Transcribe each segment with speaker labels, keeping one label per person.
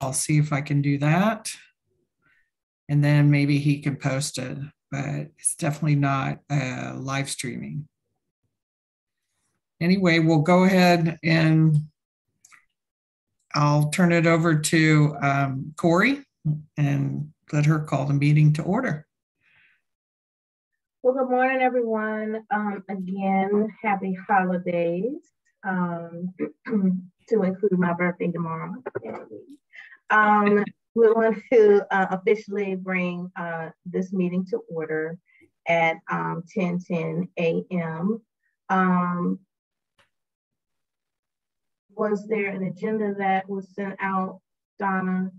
Speaker 1: I'll see if I can do that. And then maybe he can post it, but it's definitely not uh, live streaming. Anyway, we'll go ahead and I'll turn it over to um, Corey and let her call the meeting to order.
Speaker 2: Well, good morning, everyone. Um, again, happy holidays um, to include my birthday tomorrow. Um, we want to uh, officially bring uh, this meeting to order at um, 10 10 a.m. Um, was there an agenda that was sent out, Donna?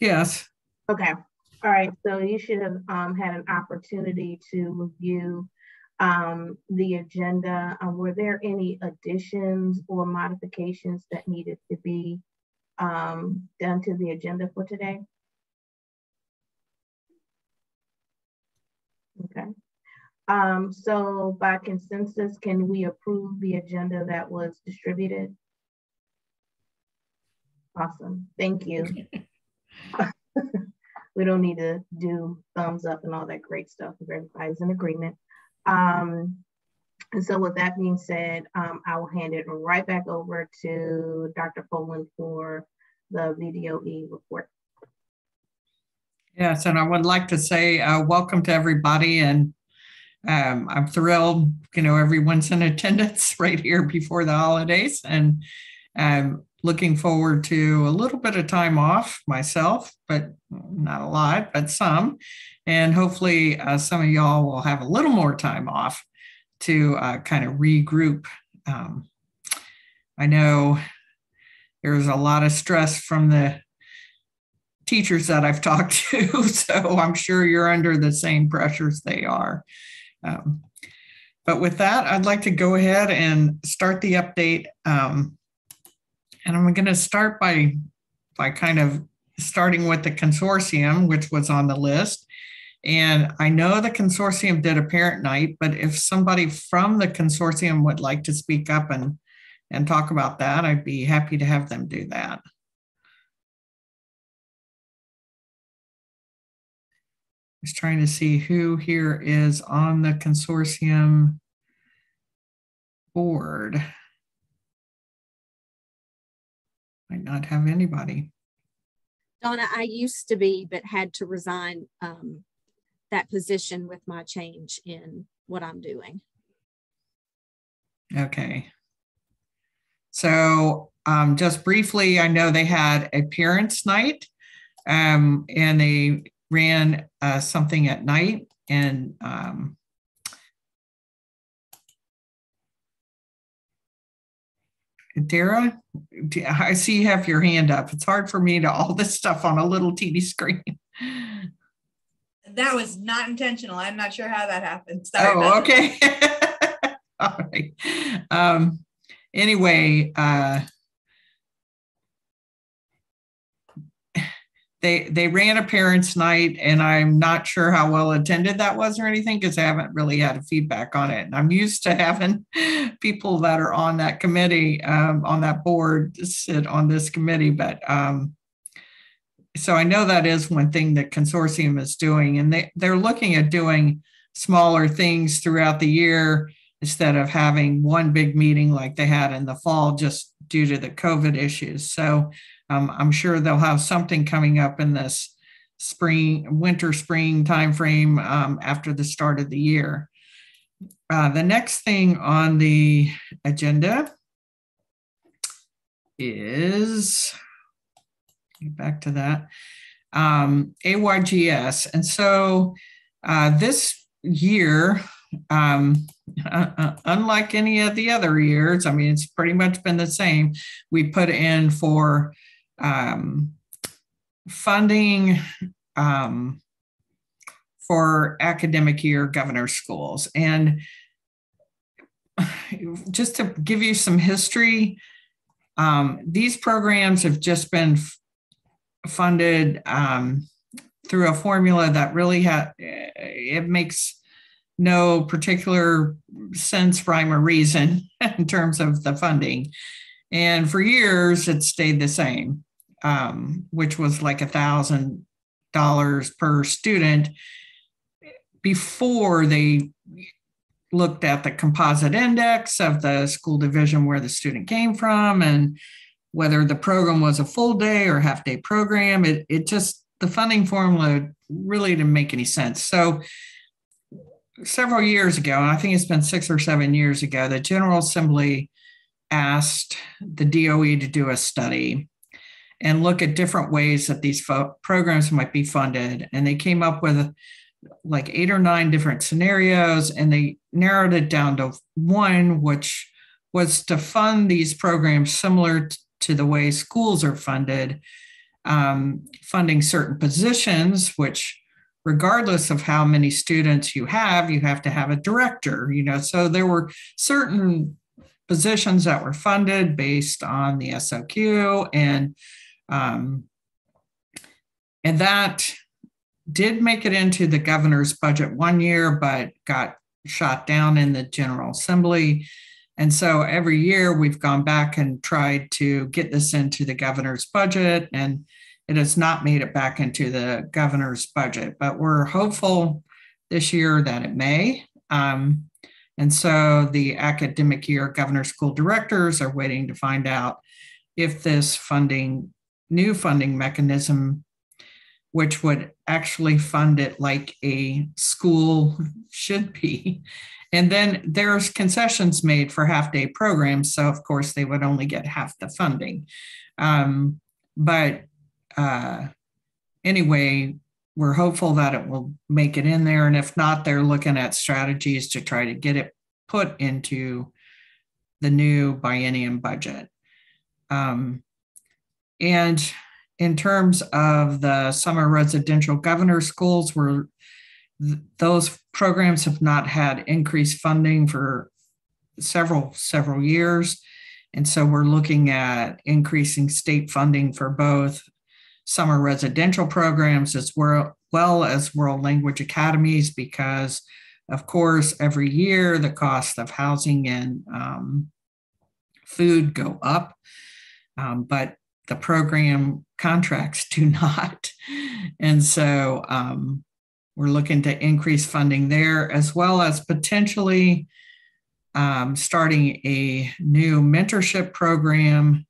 Speaker 1: Yes.
Speaker 2: Okay. All right. So you should have um, had an opportunity to review um, the agenda. Uh, were there any additions or modifications that needed to be um, done to the agenda for today? Okay. Um, so by consensus, can we approve the agenda that was distributed? Awesome, thank you. we don't need to do thumbs up and all that great stuff if everybody's in agreement. Um, and so with that being said, um, I will hand it right back over to Dr. Poland for the VDOE report.
Speaker 1: Yes, and I would like to say uh, welcome to everybody. And um, I'm thrilled, you know, everyone's in attendance right here before the holidays. And I'm looking forward to a little bit of time off myself, but not a lot, but some. And hopefully, uh, some of y'all will have a little more time off to uh, kind of regroup. Um, I know there's a lot of stress from the teachers that I've talked to, so I'm sure you're under the same pressures they are. Um, but with that, I'd like to go ahead and start the update. Um, and I'm going to start by by kind of starting with the consortium, which was on the list. And I know the consortium did a parent night, but if somebody from the consortium would like to speak up and, and talk about that, I'd be happy to have them do that. I Just trying to see who here is on the consortium board. Might not have anybody.
Speaker 3: Donna, I used to be, but had to resign um, that position with my change in what I'm doing.
Speaker 1: Okay. So um, just briefly, I know they had a parents' night um, and they ran uh, something at night and um, Dara, I see you have your hand up. It's hard for me to all this stuff on a little teeny screen.
Speaker 4: That was not intentional. I'm not sure how that happened. Sorry
Speaker 1: oh, okay. all right. Um, anyway, uh, they they ran a parents' night, and I'm not sure how well attended that was or anything because I haven't really had a feedback on it. And I'm used to having people that are on that committee, um, on that board, sit on this committee, but um, so I know that is one thing that consortium is doing, and they, they're looking at doing smaller things throughout the year instead of having one big meeting like they had in the fall just due to the COVID issues. So um, I'm sure they'll have something coming up in this spring, winter, spring timeframe um, after the start of the year. Uh, the next thing on the agenda is back to that. Um, AYGS. And so uh, this year, um, uh, unlike any of the other years, I mean, it's pretty much been the same. We put in for um, funding um, for academic year governor schools. And just to give you some history, um, these programs have just been funded um, through a formula that really it makes no particular sense, rhyme, or reason in terms of the funding. And for years, it stayed the same. um, which was like a thousand dollars per student before they looked at the composite index of the school division where the student came from and whether the program was a full day or half day program. It, it just, the funding formula really didn't make any sense. So, several years ago, and I think it's been six or seven years ago, the General Assembly asked the DOE to do a study and look at different ways that these fo- programs might be funded. And they came up with like eight or nine different scenarios, and they narrowed it down to one, which was to fund these programs similar t- to the way schools are funded, um, funding certain positions, which regardless of how many students you have, you have to have a director, you know. So there were certain positions that were funded based on the SOQ and um, and that did make it into the governor's budget one year, but got shot down in the General Assembly. And so every year we've gone back and tried to get this into the governor's budget, and it has not made it back into the governor's budget. But we're hopeful this year that it may. Um, and so the academic year governor school directors are waiting to find out if this funding, new funding mechanism, which would actually fund it like a school should be. And then there's concessions made for half day programs. So, of course, they would only get half the funding. Um, but uh, anyway, we're hopeful that it will make it in there. And if not, they're looking at strategies to try to get it put into the new biennium budget. Um, and in terms of the summer residential governor schools, where th- those programs have not had increased funding for several several years, and so we're looking at increasing state funding for both summer residential programs as well, as world language academies because of course every year the cost of housing and um, food go up. Um, but the program contracts do not. And so um, we're looking to increase funding there as well as potentially um, starting a new mentorship program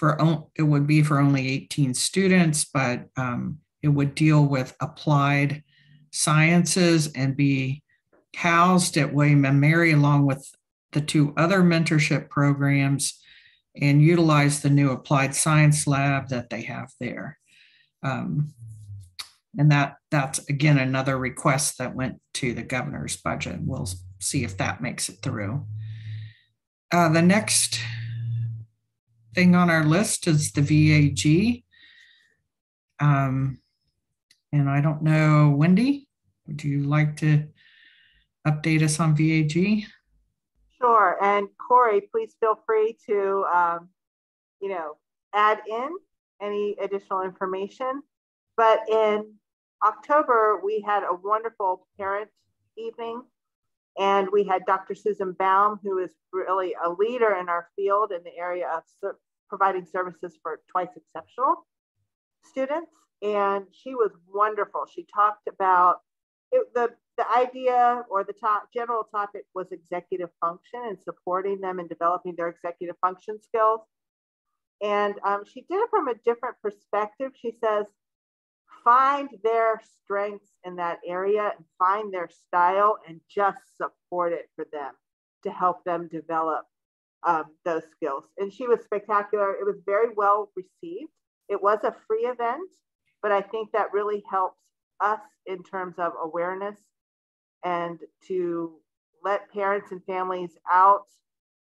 Speaker 1: for it would be for only 18 students, but um, it would deal with applied sciences and be housed at William and Mary along with the two other mentorship programs and utilize the new applied science lab that they have there. Um, and that that's again another request that went to the governor's budget. We'll see if that makes it through. Uh, the next thing on our list is the VAG. Um, and I don't know, Wendy, would you like to update us on VAG?
Speaker 5: Sure. And Corey, please feel free to, um, you know, add in any additional information. But in October, we had a wonderful parent evening and we had Dr. Susan Baum, who is really a leader in our field in the area of ser providing services for twice exceptional students. And she was wonderful. She talked about it, the, the idea or the top general topic was executive function and supporting them in developing their executive function skills. And um, she did it from a different perspective. She says, find their strengths in that area and find their style and just support it for them to help them develop um, those skills. And she was spectacular. It was very well received. It was a free event, but I think that really helps us in terms of awareness and to let parents and families out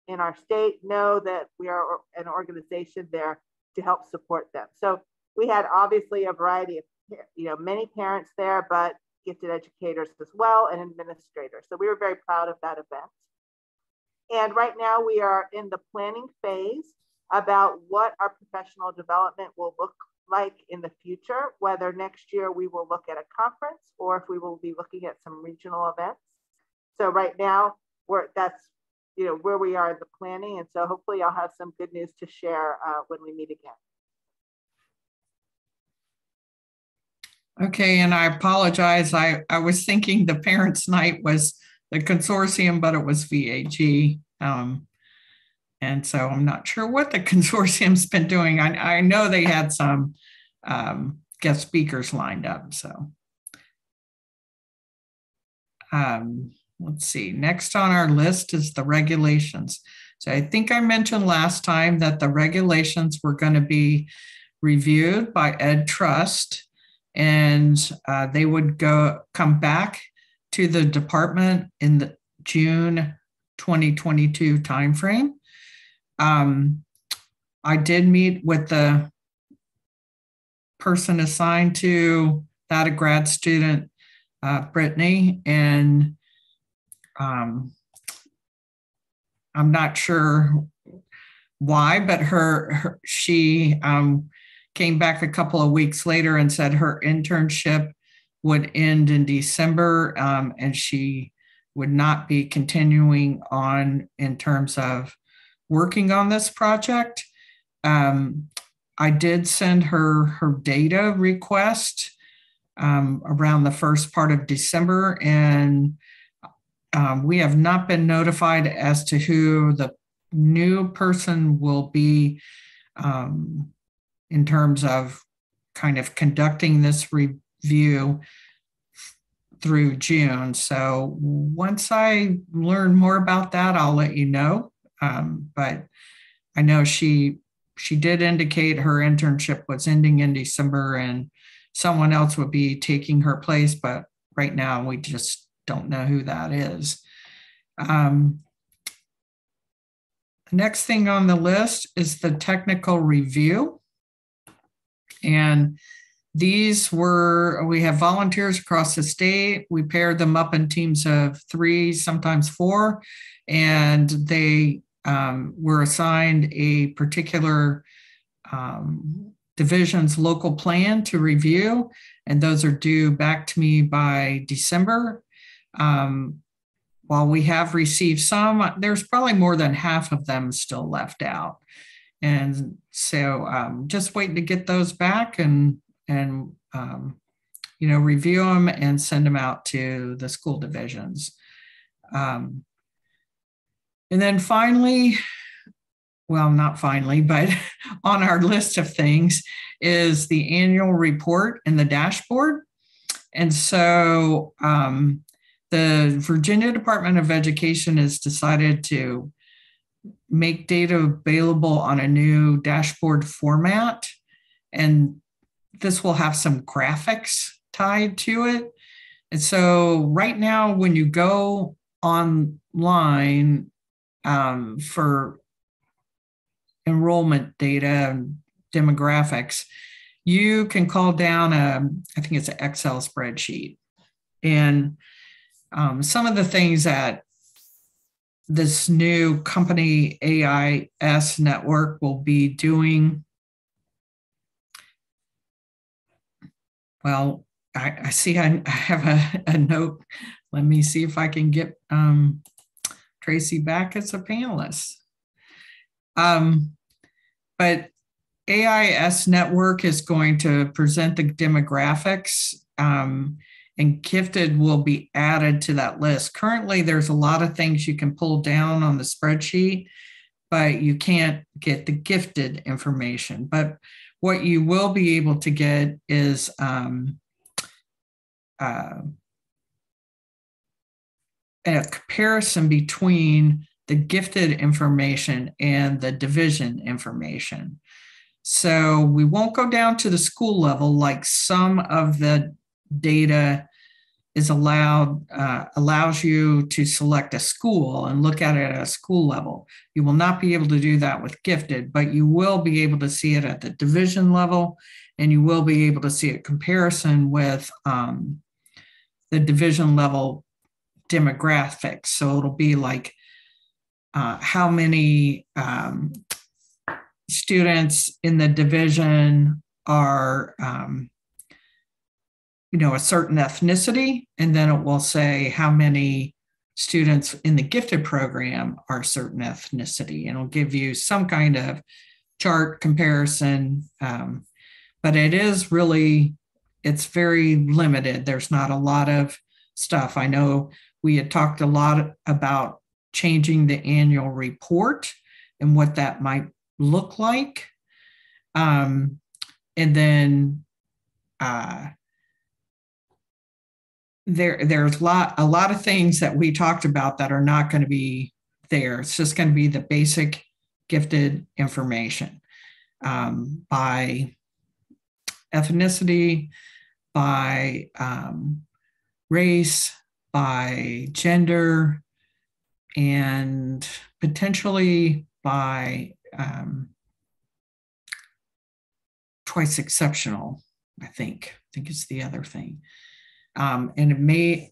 Speaker 5: in our state know that we are an organization there to help support them. So we had obviously a variety of you know, many parents there, but gifted educators as well and administrators. So we were very proud of that event. And right now we are in the planning phase about what our professional development will look like in the future, whether next year we will look at a conference or if we will be looking at some regional events. So right now we're that's you know where we are in the planning, and so hopefully I'll have some good news to share uh, when we meet again.
Speaker 1: Okay, and I apologize. I, I was thinking the parents' night was the consortium, but it was VAG. Um, and so I'm not sure what the consortium's been doing. I, I know they had some um, guest speakers lined up. So um, let's see. Next on our list is the regulations. So I think I mentioned last time that the regulations were going to be reviewed by Ed Trust and uh, they would go come back to the department in the June 2022 timeframe. Um, I did meet with the person assigned to that, a grad student, uh, Brittany, and um, I'm not sure why, but her, her she um, came back a couple of weeks later and said her internship would end in December um, and she would not be continuing on in terms of working on this project. Um, I did send her her data request um, around the first part of December, and um, we have not been notified as to who the new person will be um, in terms of kind of conducting this review through June. So once I learn more about that, I'll let you know. Um, but I know she she did indicate her internship was ending in December and someone else would be taking her place, but right now we just don't know who that is. Um, next thing on the list is the technical review. And these were, we have volunteers across the state. We paired them up in teams of three, sometimes four, and they um, were assigned a particular um, division's local plan to review, and those are due back to me by December. Um, while we have received some, there's probably more than half of them still left out. And so um, just waiting to get those back and, and um, you know, review them and send them out to the school divisions. Um, and then finally, well, not finally, but on our list of things is the annual report and the dashboard. And so um, the Virginia Department of Education has decided to make data available on a new dashboard format. And this will have some graphics tied to it. And so, right now, when you go online um, for enrollment data and demographics, you can call down a, I think it's an Excel spreadsheet. And um, some of the things that this new company AIS network will be doing. Well, I, I see I, have a, a, note. Let me see if I can get um, Tracy back as a panelist. Um, but AIS network is going to present the demographics um, and gifted will be added to that list. Currently, there's a lot of things you can pull down on the spreadsheet, but you can't get the gifted information. But what you will be able to get is um, uh, a comparison between the gifted information and the division information. So we won't go down to the school level like some of the data is allowed uh, allows you to select a school and look at it at a school level. You will not be able to do that with gifted, but you will be able to see it at the division level, and you will be able to see a comparison with um, the division level demographics. So it'll be like uh, how many um, students in the division are um, you know, a certain ethnicity, and then it will say how many students in the gifted program are a certain ethnicity, and it'll give you some kind of chart comparison. Um, but it is really it's very limited. There's not a lot of stuff. I know we had talked a lot about changing the annual report and what that might look like. Um, and then uh, there there's a lot a lot of things that we talked about that are not going to be there. It's just going to be the basic gifted information um, by ethnicity, by um, race, by gender, and potentially by um, twice exceptional, I think. I think it's the other thing. Um, and it may,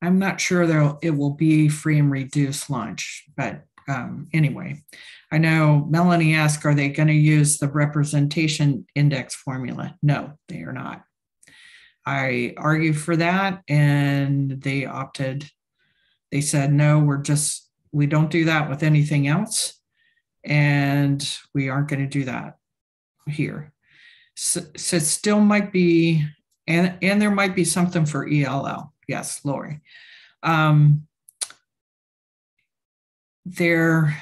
Speaker 1: I'm not sure there it will be free and reduced lunch, but um, anyway, I know Melanie asked, are they going to use the representation index formula? No, they are not. I argued for that and they opted, they said, no, we're just, we don't do that with anything else. And we aren't going to do that here. So, so it still might be, and, and there might be something for ELL. Yes, Lori. Um, there,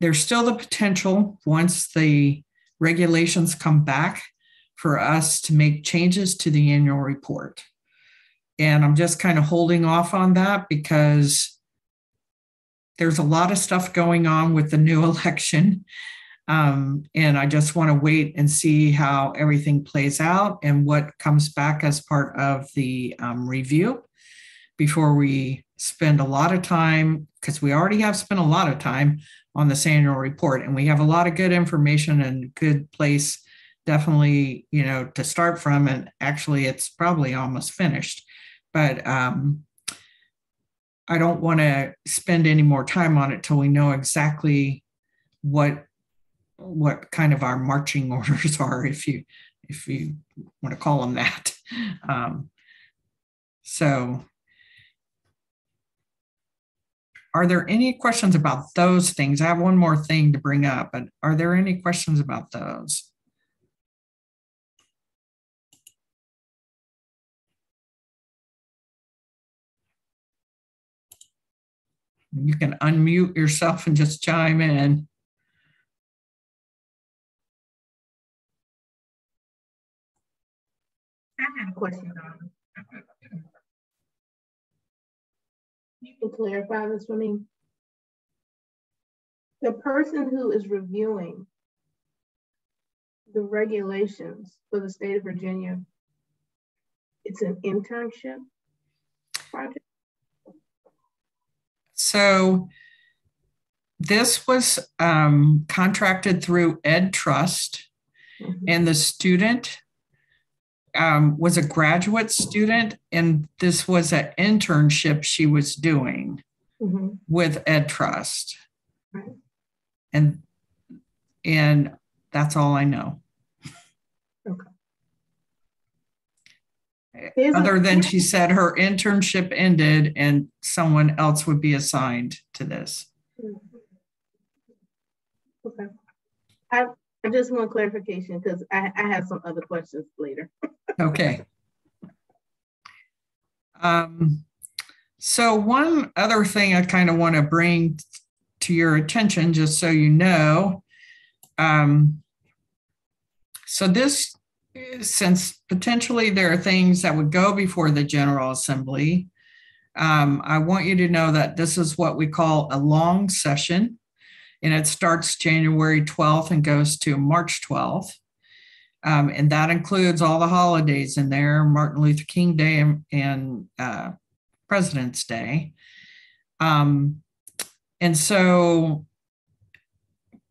Speaker 1: there's still the potential once the regulations come back for us to make changes to the annual report. And I'm just kind of holding off on that because there's a lot of stuff going on with the new election. Um, and I just want to wait and see how everything plays out and what comes back as part of the um, review before we spend a lot of time, because we already have spent a lot of time on this annual report and we have a lot of good information and good place definitely you know to start from and actually it's probably almost finished. But um, i don't want to spend any more time on it till we know exactly what what kind of our marching orders are if you if you want to call them that um, so are there any questions about those things? I have one more thing to bring up, but are there any questions about those? You can unmute yourself and just chime in.
Speaker 2: I have a question on. You can clarify this for me. The person who is reviewing the regulations for the state of Virginia, it's an internship project?
Speaker 1: So this was um, contracted through Ed Trust,
Speaker 2: Mhm.
Speaker 1: and the student um, was a graduate student, and this was an internship she was doing
Speaker 2: Mhm.
Speaker 1: with Ed Trust.
Speaker 2: Right.
Speaker 1: And and that's all I know.
Speaker 2: There's a-
Speaker 1: Other than she said her internship ended and someone else would be assigned to this.
Speaker 2: Okay. I, I just want clarification because I, I have some other questions later.
Speaker 1: Okay. Um, so one other thing I kind of want to bring to your attention, just so you know, um, so this, since potentially there are things that would go before the General Assembly, um, I want you to know that this is what we call a long session, and it starts January 12th and goes to March 12th. Um, and that includes all the holidays in there Martin Luther King Day and, and uh, President's Day. Um, and so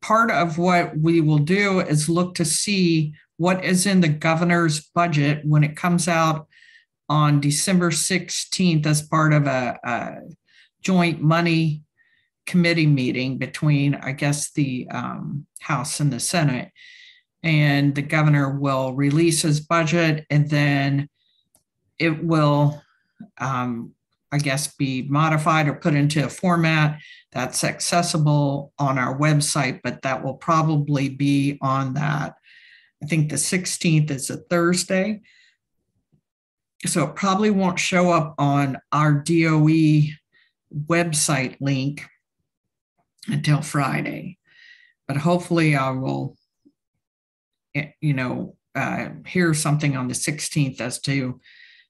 Speaker 1: part of what we will do is look to see what is in the governor's budget when it comes out on December 16th as part of a, a joint money committee meeting between, I guess, the um, House and the Senate and the governor will release his budget and then it will um, i guess be modified or put into a format that's accessible on our website but that will probably be on that I think the 16th is a Thursday. So it probably won't show up on our DOE website link until Friday. But hopefully I will, eh, you know, uh, hear something on the 16th as to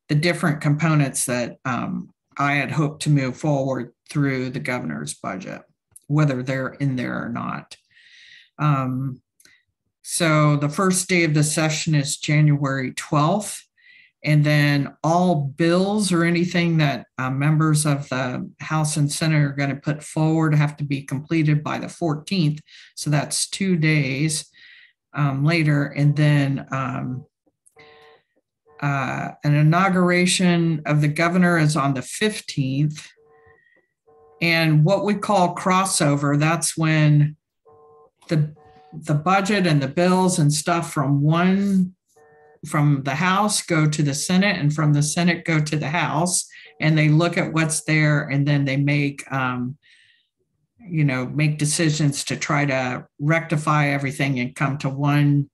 Speaker 1: the different components that um, I had hoped to move forward through the governor's budget, whether they're in there or not. Um, so the first day of the session is January 12th. And then all bills or anything that uh, members of the House and Senate are going to put forward have to be completed by the 14th. So that's two days um, later. And then um, uh, an inauguration of the governor is on the 15th. And what we call crossover, that's when the the budget and the bills and stuff from one from the House go to the Senate and from the Senate go to the House and they look at what's there and then they make um, you know make decisions to try to rectify everything and come to one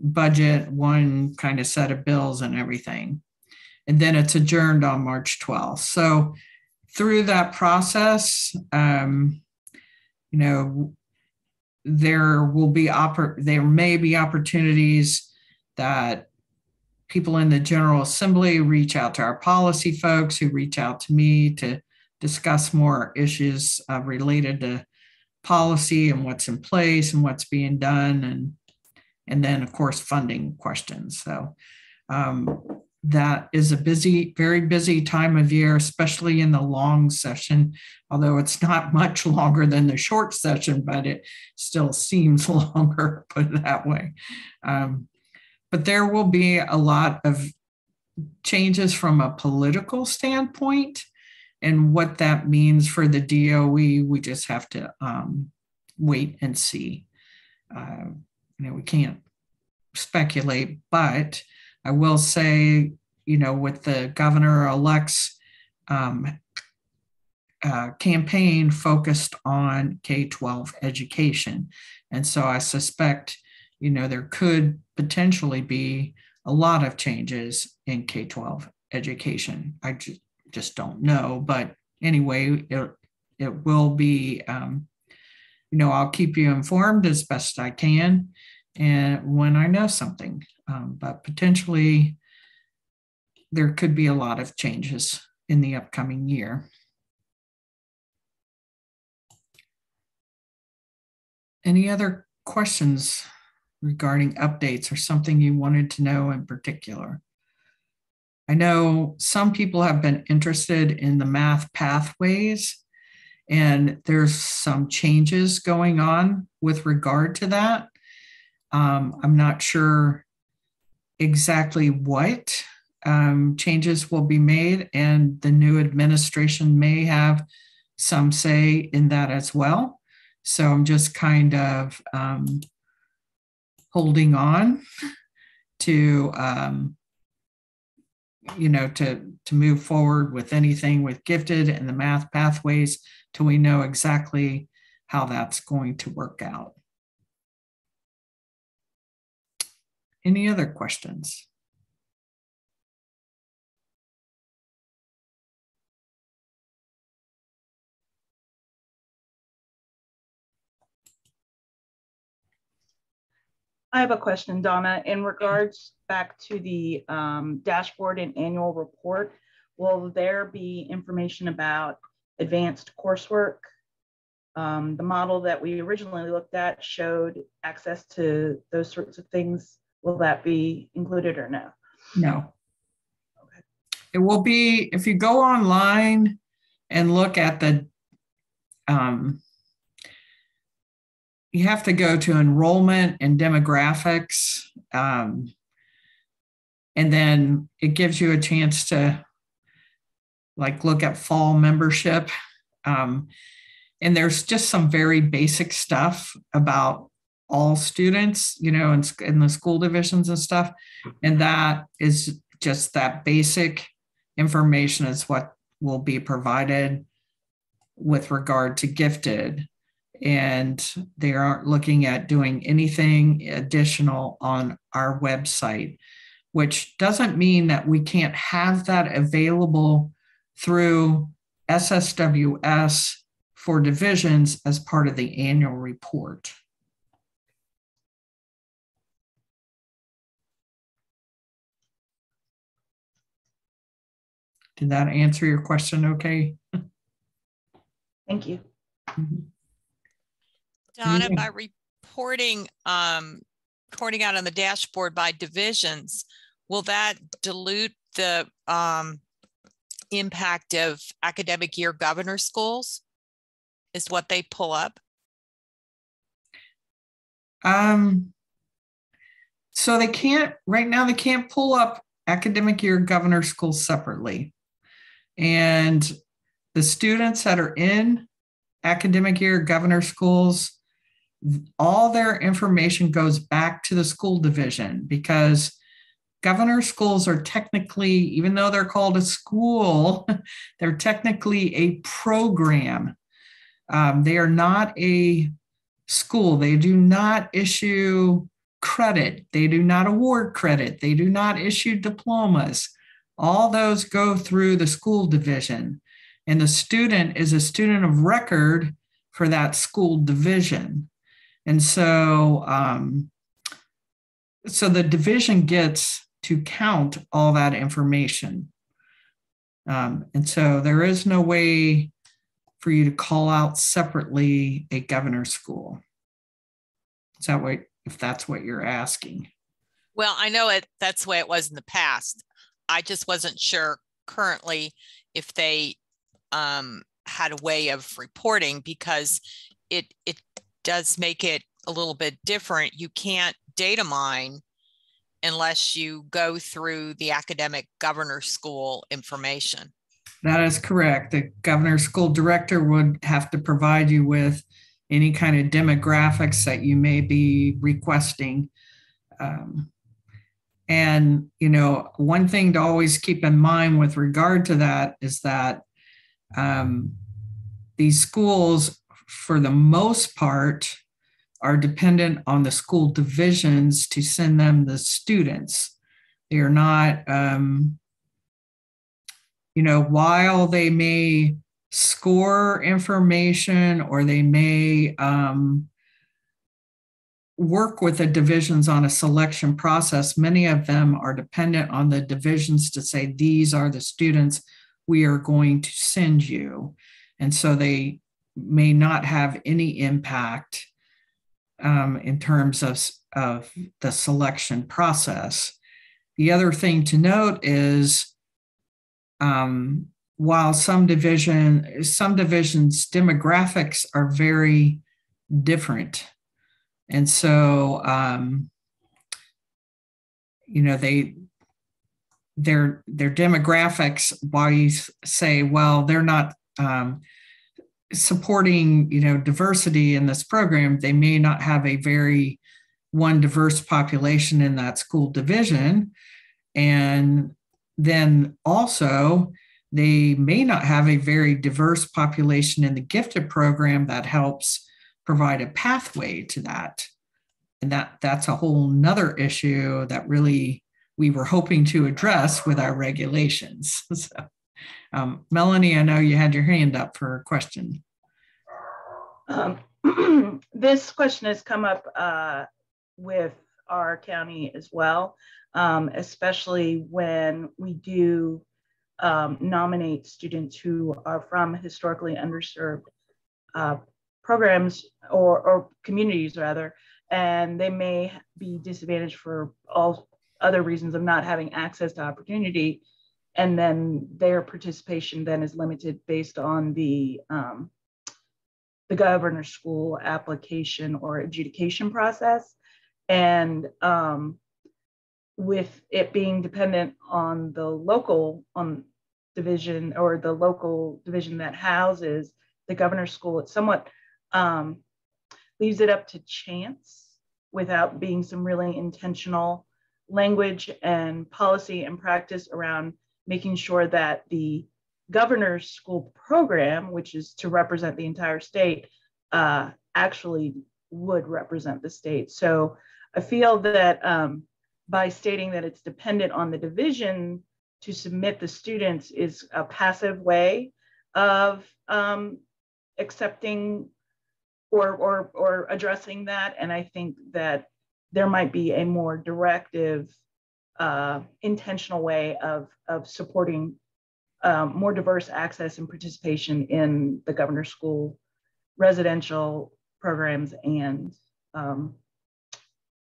Speaker 1: budget one kind of set of bills and everything. And then it's adjourned on march 12th so through that process um, you know there will be oppor- there may be opportunities that people in the general assembly reach out to our policy folks who reach out to me to discuss more issues uh, related to policy and what's in place and what's being done and and then of course funding questions. So um, that is a busy very busy time of year especially in the long session although it's not much longer than the short session but it still seems longer put it that way. Um, but there will be a lot of changes from a political standpoint and what that means for the DOE, we just have to um, wait and see. Uh, you know, we can't speculate, but I will say, you know, with the governor elect's um, uh, campaign focused on K 12 education. And so I suspect, you know, there could potentially be a lot of changes in K 12 education. I just, just don't know. But anyway, it, it will be, um, you know, I'll keep you informed as best I can and when I know something. Um, but potentially there could be a lot of changes in the upcoming year. Any other questions regarding updates or something you wanted to know in particular? I know some people have been interested in the math pathways, and there's some changes going on with regard to that. Um, I'm not sure exactly what um, changes will be made, and the new administration may have some say in that as well. So I'm just kind of um, holding on to um, you know, to, to move forward with anything with gifted and the math pathways till we know exactly how that's going to work out. Any other questions?
Speaker 6: I have a question, Donna, in regards back to the um, dashboard and annual report. Will there be information about advanced coursework? Um, the model that we originally looked at showed access to those sorts of things. Will that be included or no?
Speaker 1: No. Okay. It will be, if you go online and look at the um, you have to go to enrollment and demographics. Um, and then it gives you a chance to like look at fall membership. Um, and there's just some very basic stuff about all students, you know, in, in the school divisions and stuff. And that is just that basic information is what will be provided with regard to gifted and they aren't looking at doing anything additional on our website, which doesn't mean that we can't have that available through SSWS for divisions as part of the annual report. Did that answer your question okay?
Speaker 6: Thank you. Mm-hmm.
Speaker 7: Donna,
Speaker 1: Yeah.
Speaker 7: by reporting, um, reporting out on the dashboard by divisions, will that dilute the, um, impact of academic year governor schools? Is what they pull up?
Speaker 1: Um, so they can't, right now, they can't pull up academic year governor schools separately. And the students that are in academic year governor schools, all their information goes back to the school division because governor schools are technically, even though they're called a school, they're technically a program. Um, they are not a school. They do not issue credit. They do not award credit. They do not issue diplomas. All those go through the school division. And the student is a student of record for that school division. And so, um, so the division gets to count all that information. Um, and so there is no way for you to call out separately a governor school. Is that what, if that's what you're asking?
Speaker 7: Well, I know it, that's the way it was in the past. I just wasn't sure currently if they um, had a way of reporting because it it does make it a little bit different. You can't data mine unless you go through the academic governor school information.
Speaker 1: That is correct. The governor school director would have to provide you with any kind of demographics that you may be requesting. Um, and, you know, one thing to always keep in mind with regard to that is that um, these schools, for the most part, are dependent on the school divisions to send them the students. They are not, um, you know, while they may score information or they may um, work with the divisions on a selection process, many of them are dependent on the divisions to say, these are the students we are going to send you. And so they may not have any impact um, in terms of, of the selection process. The other thing to note is um, while some division, some divisions demographics are very different. And so, um, you know, they, their, their demographics, while you say, well, they're not um, supporting, you know, diversity in this program, they may not have a very one diverse population in that school division. And then also, they may not have a very diverse population in the gifted program that helps provide a pathway to that. And that that's a whole nother issue that really we were hoping to address with our regulations. So, um, Melanie, I know you had your hand up for a question.
Speaker 6: Um, this question has come up uh, with our county as well, um, especially when we do um, nominate students who are from historically underserved uh, programs or, or communities rather, and they may be disadvantaged for all other reasons of not having access to opportunity. And then their participation then is limited based on the um, the governor's school application or adjudication process. And um, with it being dependent on the local on division or the local division that houses the governor's school, it somewhat um, leaves it up to chance without being some really intentional language and policy and practice around making sure that the governor's school program, which is to represent the entire state, uh, actually would represent the state. So I feel that um, by stating that it's dependent on the division to submit the students is a passive way of um, accepting or, or, or addressing that. And I think that there might be a more directive, uh, intentional way of, of supporting um, more diverse access and participation in the governor's school residential programs and um,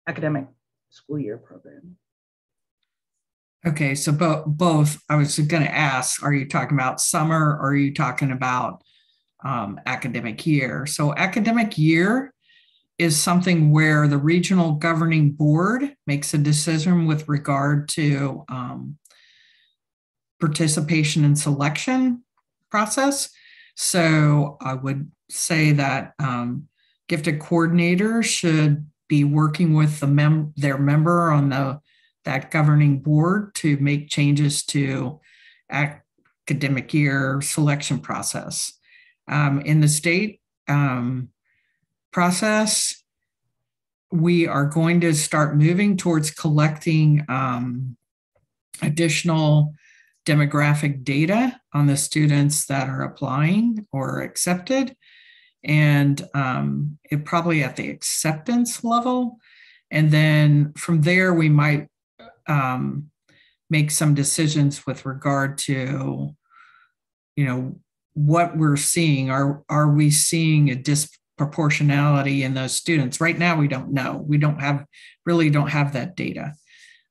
Speaker 6: academic school year program.
Speaker 1: Okay, so bo- both, I was going to ask, are you talking about summer or are you talking about um, academic year? So, academic year is something where the regional governing board makes a decision with regard to um, participation and selection process. So, I would say that um, gifted coordinators should be working with the mem- their member on the that governing board to make changes to academic year selection process. Um, in the state um, process, we are going to start moving towards collecting um, additional demographic data on the students that are applying or accepted. And um, it probably at the acceptance level. And then from there, we might um, make some decisions with regard to, you know, what we're seeing. Are are we seeing a disproportionality in those students? Right now, we don't know. We don't have really don't have that data,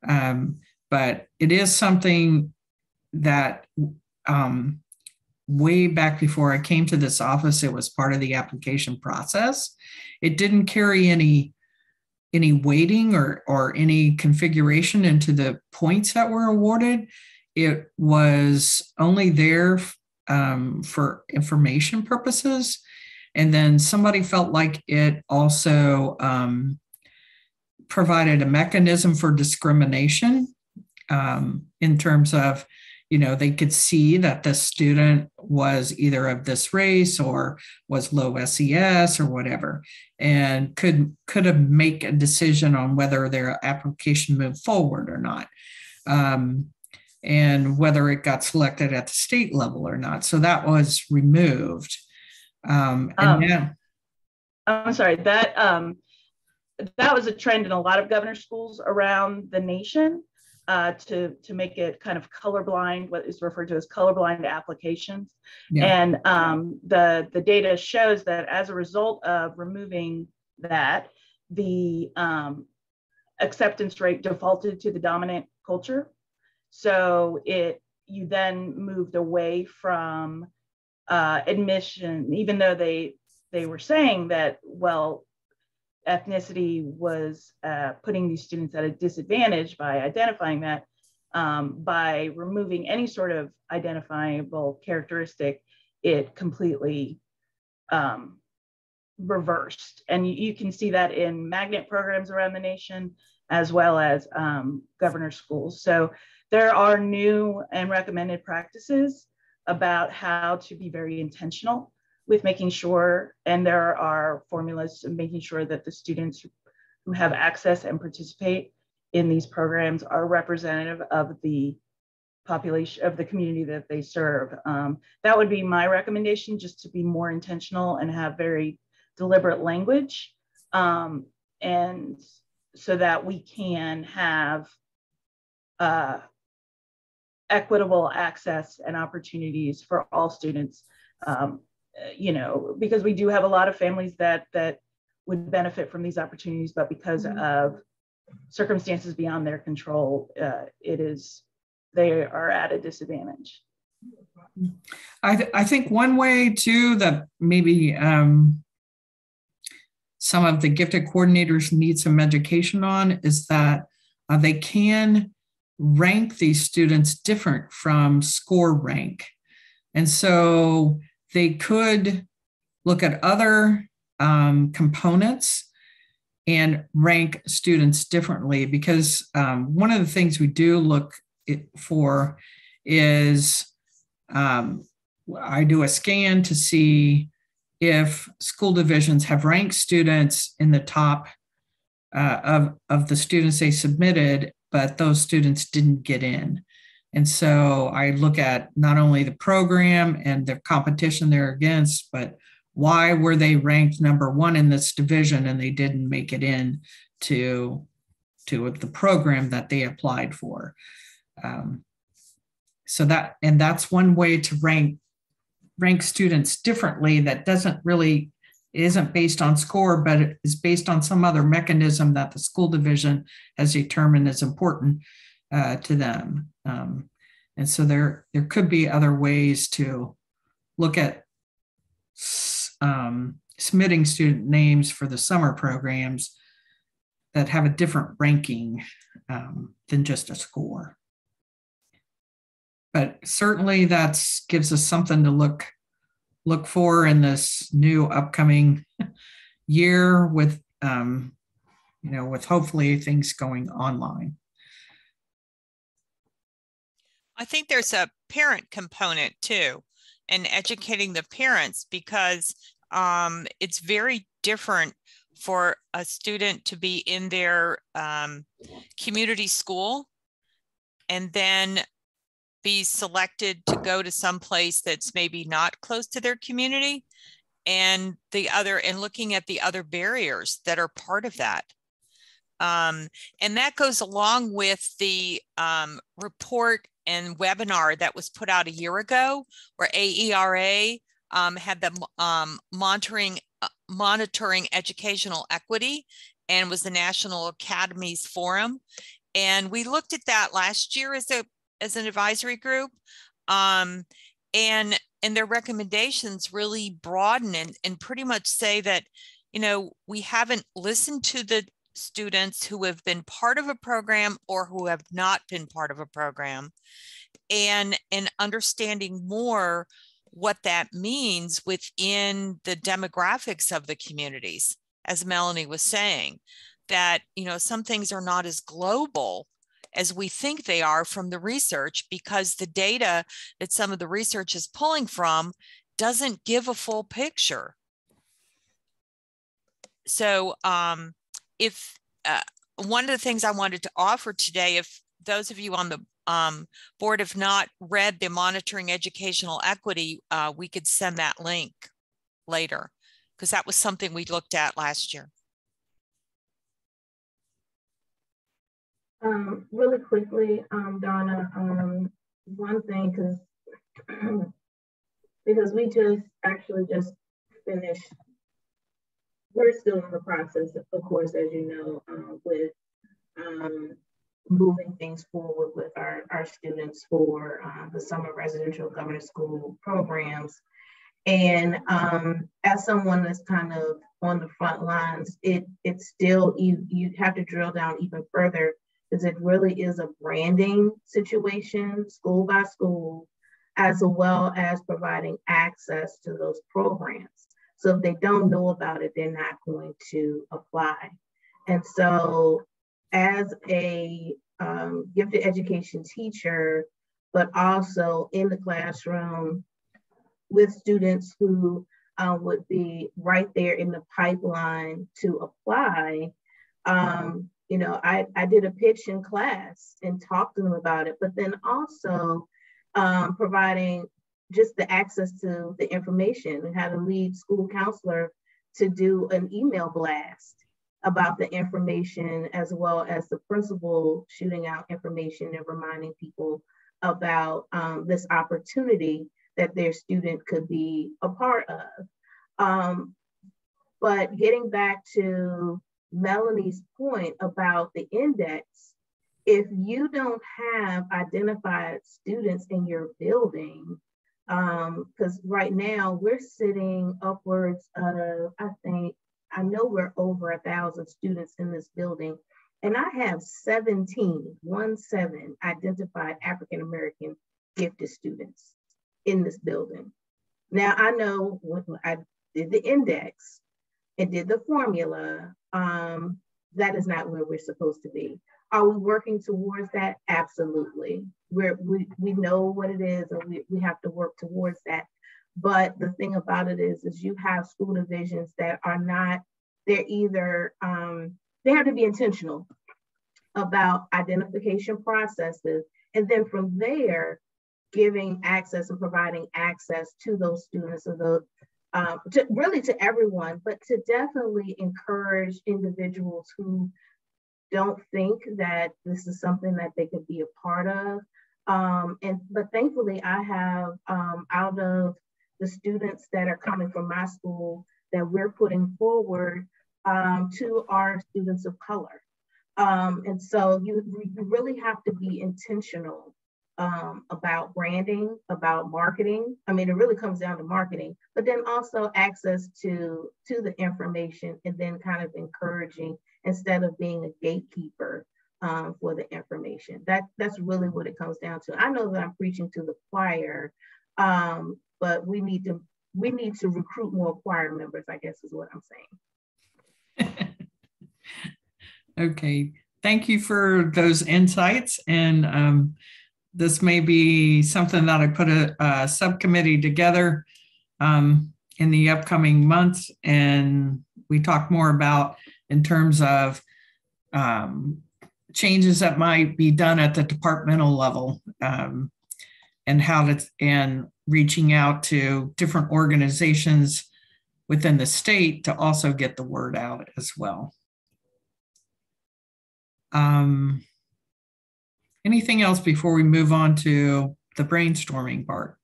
Speaker 1: um, but it is something that um, way back before I came to this office, it was part of the application process. It didn't carry any any weighting or or any configuration into the points that were awarded. It was only there um, for information purposes, and then somebody felt like it also um, provided a mechanism for discrimination um, in terms of you know they could see that the student was either of this race or was low ses or whatever and could could have make a decision on whether their application moved forward or not um, and whether it got selected at the state level or not. So that was removed um, and
Speaker 6: Um,
Speaker 1: now
Speaker 6: I'm sorry, that um, that was a trend in a lot of governor schools around the nation uh, to to make it kind of colorblind, what is referred to as colorblind applications.
Speaker 1: Yeah.
Speaker 6: And um, the the data shows that as a result of removing that, the um, acceptance rate defaulted to the dominant culture. So it you then moved away from uh, admission, even though they they were saying that well ethnicity was uh, putting these students at a disadvantage by identifying that um, by removing any sort of identifiable characteristic it completely um, reversed. And you, you, can see that in magnet programs around the nation as well as um, governor schools. So there are new and recommended practices about how to be very intentional with making sure, and there are formulas making sure that the students who have access and participate in these programs are representative of the population of the community that they serve. Um, that would be my recommendation, just to be more intentional and have very deliberate language. Um, and so that we can have uh, equitable access and opportunities for all students um, you know, because we do have a lot of families that that would benefit from these opportunities, but because mm-hmm. of circumstances beyond their control, uh, it is they are at a disadvantage.
Speaker 1: I, th- I think one way too that maybe um, some of the gifted coordinators need some education on is that uh, they can rank these students different from score rank. And so they could look at other um, components and rank students differently because um, one of the things we do look for is um, I do a scan to see if school divisions have ranked students in the top uh, of, of the students they submitted, but those students didn't get in. And so I look at not only the program and the competition they're against, but why were they ranked number one in this division and they didn't make it in to, to the program that they applied for. Um, so that and that's one way to rank rank students differently that doesn't really isn't based on score but it is based on some other mechanism that the school division has determined is important uh, to them. Um, and so there there could be other ways to look at um, submitting student names for the summer programs that have a different ranking um, than just a score. But certainly that gives us something to look look for in this new upcoming year with um, you know with hopefully things going online?
Speaker 7: I think there's a parent component too and educating the parents because um, it's very different for a student to be in their um, community school and then be selected to go to some place that's maybe not close to their community and the other and looking at the other barriers that are part of that. Um, and that goes along with the um, report and webinar that was put out a year ago where aera um, had the um, monitoring uh, monitoring educational equity and was the national academies forum. And we looked at that last year as a as an advisory group. Um, and and their recommendations really broaden and, and pretty much say that, you know, we haven't listened to the students who have been part of a program or who have not been part of a program and and understanding more what that means within the demographics of the communities as melanie was saying that you know some things are not as global as we think they are from the research because the data that some of the research is pulling from doesn't give a full picture. So um, if uh, one of the things I wanted to offer today, if those of you on the um, board have not read the monitoring educational equity, uh, we could send that link later because that was something we looked at last year.
Speaker 2: Um, really quickly, um, Donna, um, one thing, because because we just actually just finished, we're still in the process, of course, as you know, uh, with um, moving things forward with our, our students for uh, the summer residential governor's school programs. And um, as someone that's kind of on the front lines, it it's still you you have to drill down even further is it really is a branding situation, school by school, as well as providing access to those programs. So if they don't know about it, they're not going to apply. And so as a um, gifted education teacher, but also in the classroom with students who uh, would be right there in the pipeline to apply, um, you know, I, I did a pitch in class and talked to them about it, but then also um, providing just the access to the information and had a lead school counselor to do an email blast about the information as well as the principal shooting out information and reminding people about um, this opportunity that their student could be a part of. Um, but getting back to Melanie's point about the index, if you don't have identified students in your building, because um, right now we're sitting upwards of, I think, I know we're over a thousand students in this building, and I have 17, one seven identified African American gifted students in this building. Now I know when I did the index and did the formula, um, that is not where we're supposed to be. Are we working towards that? Absolutely. We're, we, we know what it is and we, we have to work towards that. But the thing about it is, is you have school divisions that are not, they're either, um, they have to be intentional about identification processes. And then from there, giving access and providing access to those students or those, um, to, really to everyone, but to definitely encourage individuals who don't think that this is something that they could be a part of. Um, and but thankfully, I have um, out of the students that are coming from my school that we're putting forward um, to our students of color. Um, and so you, you really have to be intentional um, about branding, about marketing. I mean, it really comes down to marketing, but then also access to, to the information and then kind of encouraging instead of being a gatekeeper um, for the information. That, that's really what it comes down to. I know that I'm preaching to the choir, um, but we need to we need to recruit more choir members, I guess is what I'm saying.
Speaker 1: okay. Thank you for those insights. And um, this may be something that I put a, a subcommittee together um, in the upcoming months. And we talk more about in terms of um, changes that might be done at the departmental level um, and how to, and reaching out to different organizations within the state to also get the word out as well. Um, anything else before we move on to the brainstorming part?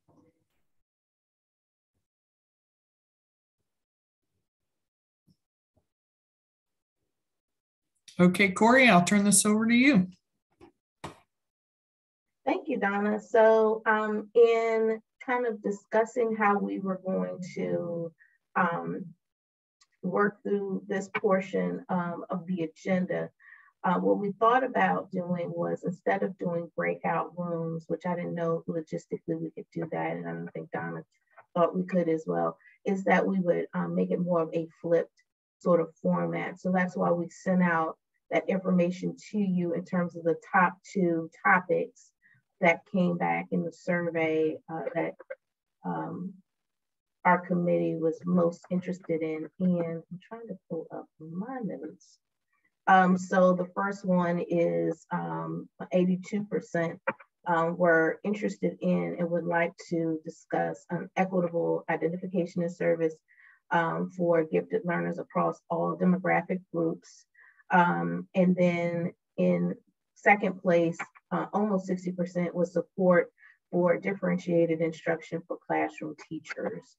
Speaker 1: Okay, Corey, I'll turn this over to you.
Speaker 2: Thank you, Donna. So um, in kind of discussing how we were going to um, work through this portion um, of the agenda, uh, what we thought about doing was instead of doing breakout rooms, which I didn't know logistically we could do that, and I don't think Donna thought we could as well, is that we would um, make it more of a flipped sort of format. So that's why we sent out that information to you in terms of the top two topics that came back in the survey uh, that um, our committee was most interested in. And I'm trying to pull up my notes. Um, so the first one is 82% um, um, were interested in and would like to discuss an equitable identification and service um, for gifted learners across all demographic groups. And then in second place, uh, almost 60% was support for differentiated instruction for classroom teachers.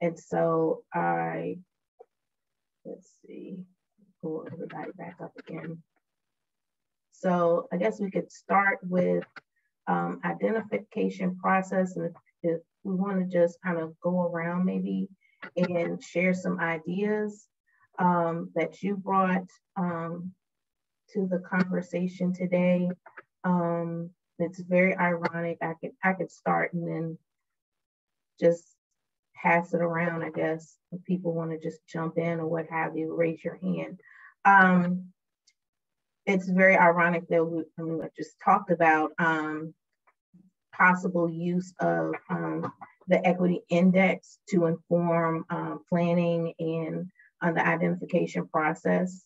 Speaker 2: And so I, let's see, pull everybody back up again. So I guess we could start with um, identification process. And if, if we want to just kind of go around maybe and share some ideas um, that you brought um, to the conversation today. Um, it's very ironic. I could I could start and then just pass it around. I guess if people want to just jump in or what have you, raise your hand. Um, it's very ironic that we, I, mean, just talked about um, possible use of um, the equity index to inform uh, planning and uh, the identification process.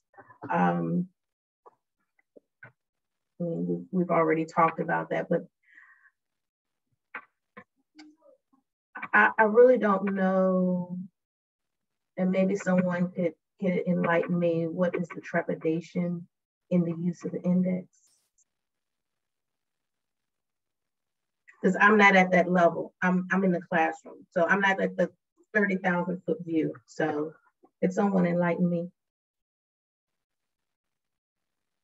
Speaker 2: Um, I mean, we've already talked about that, but I, I really don't know, and maybe someone could, could enlighten me, what is the trepidation in the use of the index? Because I'm not at that level. I'm, I'm in the classroom. So I'm not at the 30,000 foot view. So could someone enlighten me?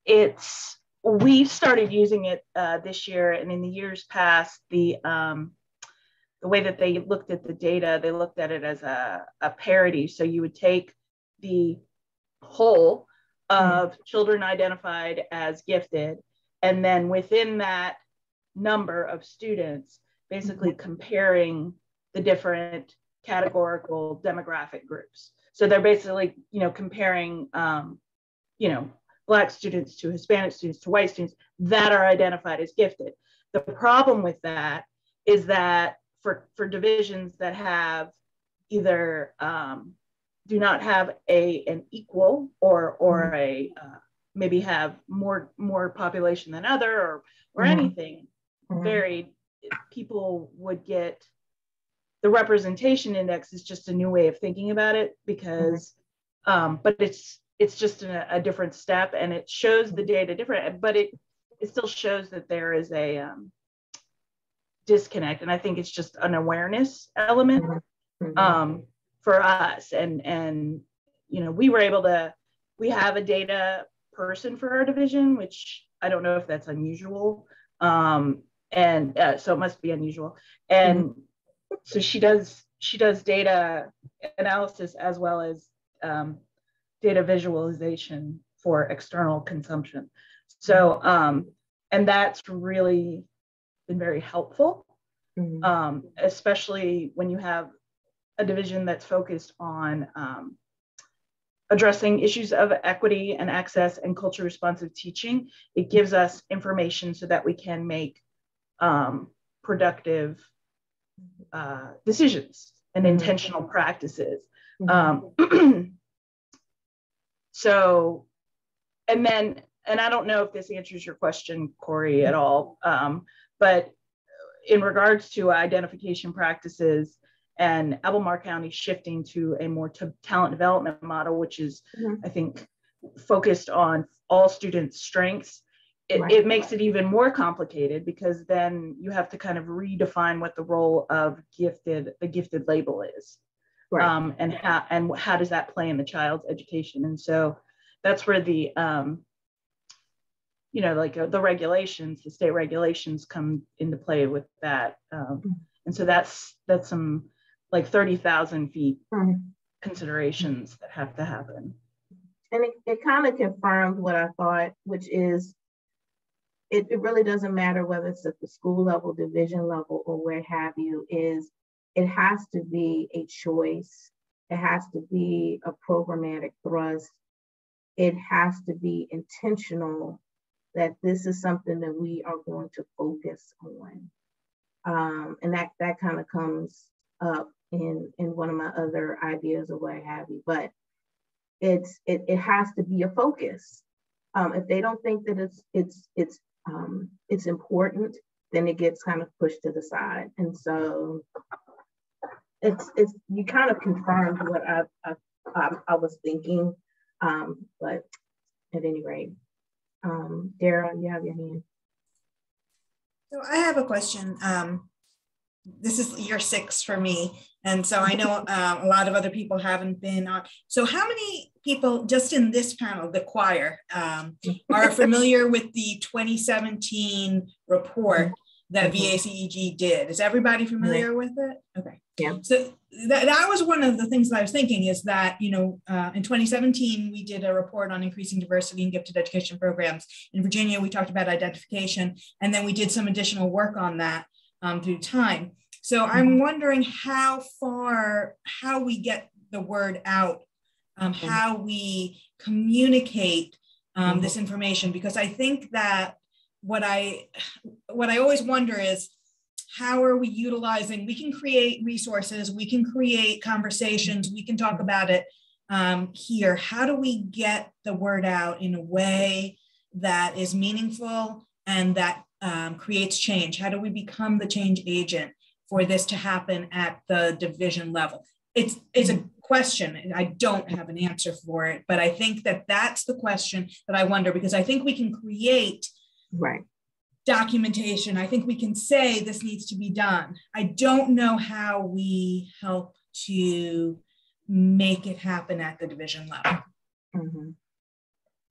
Speaker 6: It's we started using it uh, this year, and in the years past, the um, the way that they looked at the data, they looked at it as a, a parity. So you would take the whole of mm-hmm. children identified as gifted, and then within that number of students, basically comparing the different categorical demographic groups. So they're basically, you know, comparing, um, you know, Black students to Hispanic students to white students that are identified as gifted. The problem with that is that for, for divisions that have either um, do not have a an equal or or mm-hmm. a uh, maybe have more more population than other or or mm-hmm. anything mm-hmm. varied people would get the representation index is just a new way of thinking about it because mm-hmm. um, but it's it's just a, a, different step and it shows the data different but it it still shows that there is a um, disconnect and i think it's just an awareness element mm-hmm. um, for us. And and you know we were able to we have a data person for our division which i don't know if that's unusual. Um, and uh, so it must be unusual. And mm-hmm. so she does she does data analysis as well as um, data visualization for external consumption. So um, and that's really been very helpful. Mm-hmm. um, especially when you have a division that's focused on um, addressing issues of equity and access and culture responsive teaching. It gives us information so that we can make um, productive uh, decisions and mm-hmm. intentional practices. Mm-hmm. Um, so, and then, and I don't know if this answers your question, Corey, at all, um, but in regards to identification practices, and Albemarle County shifting to a more t- talent development model, which is, mm-hmm. I think, focused on all students' strengths. It, right. it makes it even more complicated because then you have to kind of redefine what the role of gifted, the gifted label is, right. um, and how and how does that play in the child's education. And so that's where the um, you know, like uh, the regulations, the state regulations come into play with that. Um, mm-hmm. and so that's that's some like 30,000 feet mm-hmm. considerations that have to happen.
Speaker 2: And it, it kind of confirmed what I thought, which is it, it really doesn't matter whether it's at the school level, division level, or where have you, is it has to be a choice. It has to be a programmatic thrust. It has to be intentional that this is something that we are going to focus on. Um, and that, that kind of comes up in in one of my other ideas or what have you. But it's it, it has to be a focus. Um, if they don't think that it's it's it's um, it's important, then it gets kind of pushed to the side. And so it's it's you kind of confirmed what I I, I, was thinking. Um, but at any rate, um, Dara, you have your hand.
Speaker 4: So I have a question. Um, this is year six for me. And so I know um, a lot of other people haven't been on. So, how many people just in this panel, the choir, um, are familiar with the 2017 report that mm-hmm. VACEG did? Is everybody familiar with it? Okay.
Speaker 2: Yeah.
Speaker 4: So that, that was one of the things that I was thinking is that, you know, uh, in 2017, we did a report on increasing diversity in gifted education programs. In Virginia, we talked about identification, and then we did some additional work on that um, through time. So I'm mm-hmm. wondering how far, how we get the word out, um, mm-hmm. how we communicate um, mm-hmm. this information, because I think that what I what I always wonder is how are we utilizing? We can create resources, we can create conversations, we can talk about it um, here. How do we get the word out in a way that is meaningful and that um, creates change? How do we become the change agent for this to happen at the division level? It's, it's a question. I don't have an answer for it, but I think that that's the question that I wonder because I think we can create
Speaker 2: right
Speaker 4: documentation. I think we can say this needs to be done. I don't know how we help to make it happen at the division level.
Speaker 2: Mm-hmm.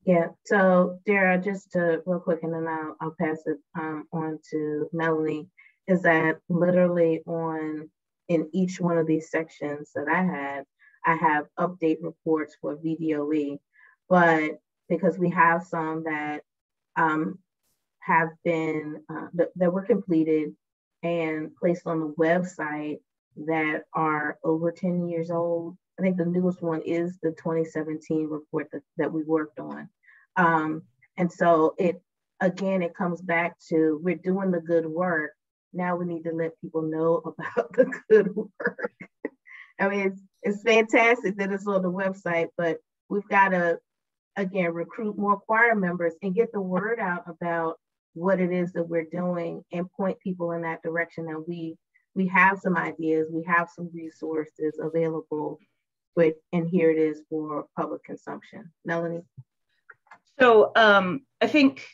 Speaker 2: Yeah, so Dara, just to real quick, and then I'll, I'll pass it um, on to Melanie, is that literally on in each one of these sections that I had, I have update reports for VDOE, but because we have some that um, have been, uh, that, that were completed and placed on the website that are over 10 years old, I think the newest one is the 2017 report that, that we worked on. Um, and so it, again, it comes back to we're doing the good work. now we need to let people know about the good work. I mean, it's, it's fantastic that it's on the website, but we've got to, again, recruit more choir members and get the word out about what it is that we're doing and point people in that direction that we we have some ideas, we have some resources available, but and here it is for public consumption. Melanie.
Speaker 6: So um, I think,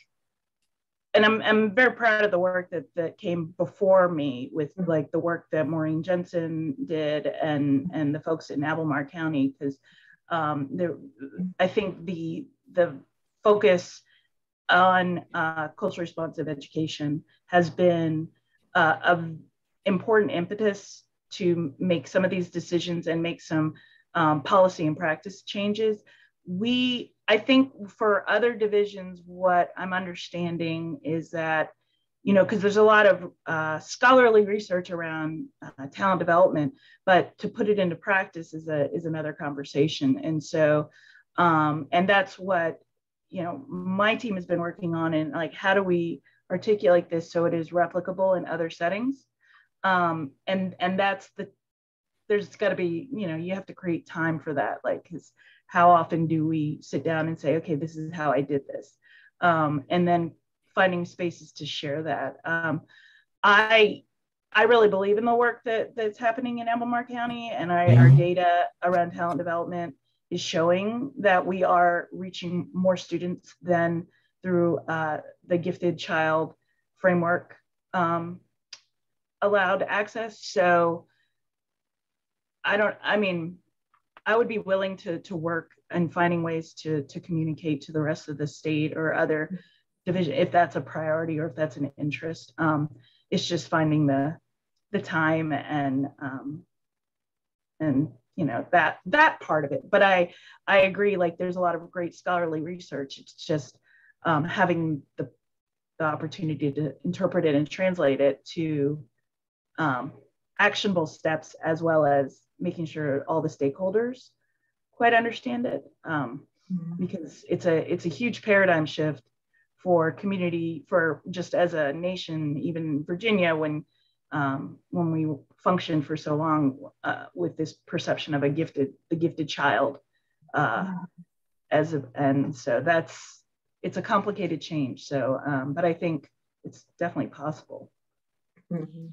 Speaker 6: and I'm I'm very proud of the work that that came before me with mm-hmm. like the work that Maureen Jensen did and and the folks in Albemarle County because um, there I think the the focus on uh, culturally responsive education has been uh, a important impetus to make some of these decisions and make some um, policy and practice changes. We, I think for other divisions, what I'm understanding is that, you know, because there's a lot of uh, scholarly research around uh, talent development, but to put it into practice is a is another conversation. And so, um, and that's what, you know, my team has been working on. And like, how do we articulate this so it is replicable in other settings? um, and and that's the there's got to be you know you have to create time for that like because how often do we sit down and say okay this is how i did this? Um, and then finding spaces to share that. Um, i i really believe in the work that that's happening in Albemarle county and I, our data around talent development is showing that we are reaching more students than through uh, the gifted child framework um, allowed access. So I don't, I mean, I would be willing to, to work and finding ways to, to communicate to the rest of the state or other division if that's a priority or if that's an interest. Um, it's just finding the the time and um, and you know that that part of it. But I I agree. Like there's a lot of great scholarly research. It's just um, having the the opportunity to interpret it and translate it to um, actionable steps as well as making sure all the stakeholders quite understand it um, mm-hmm. because it's a it's a huge paradigm shift for community for just as a nation even virginia when um, when we functioned for so long uh, with this perception of a gifted the gifted child uh, mm-hmm. as a, and so that's it's a complicated change so um, but i think it's definitely possible
Speaker 7: mm-hmm.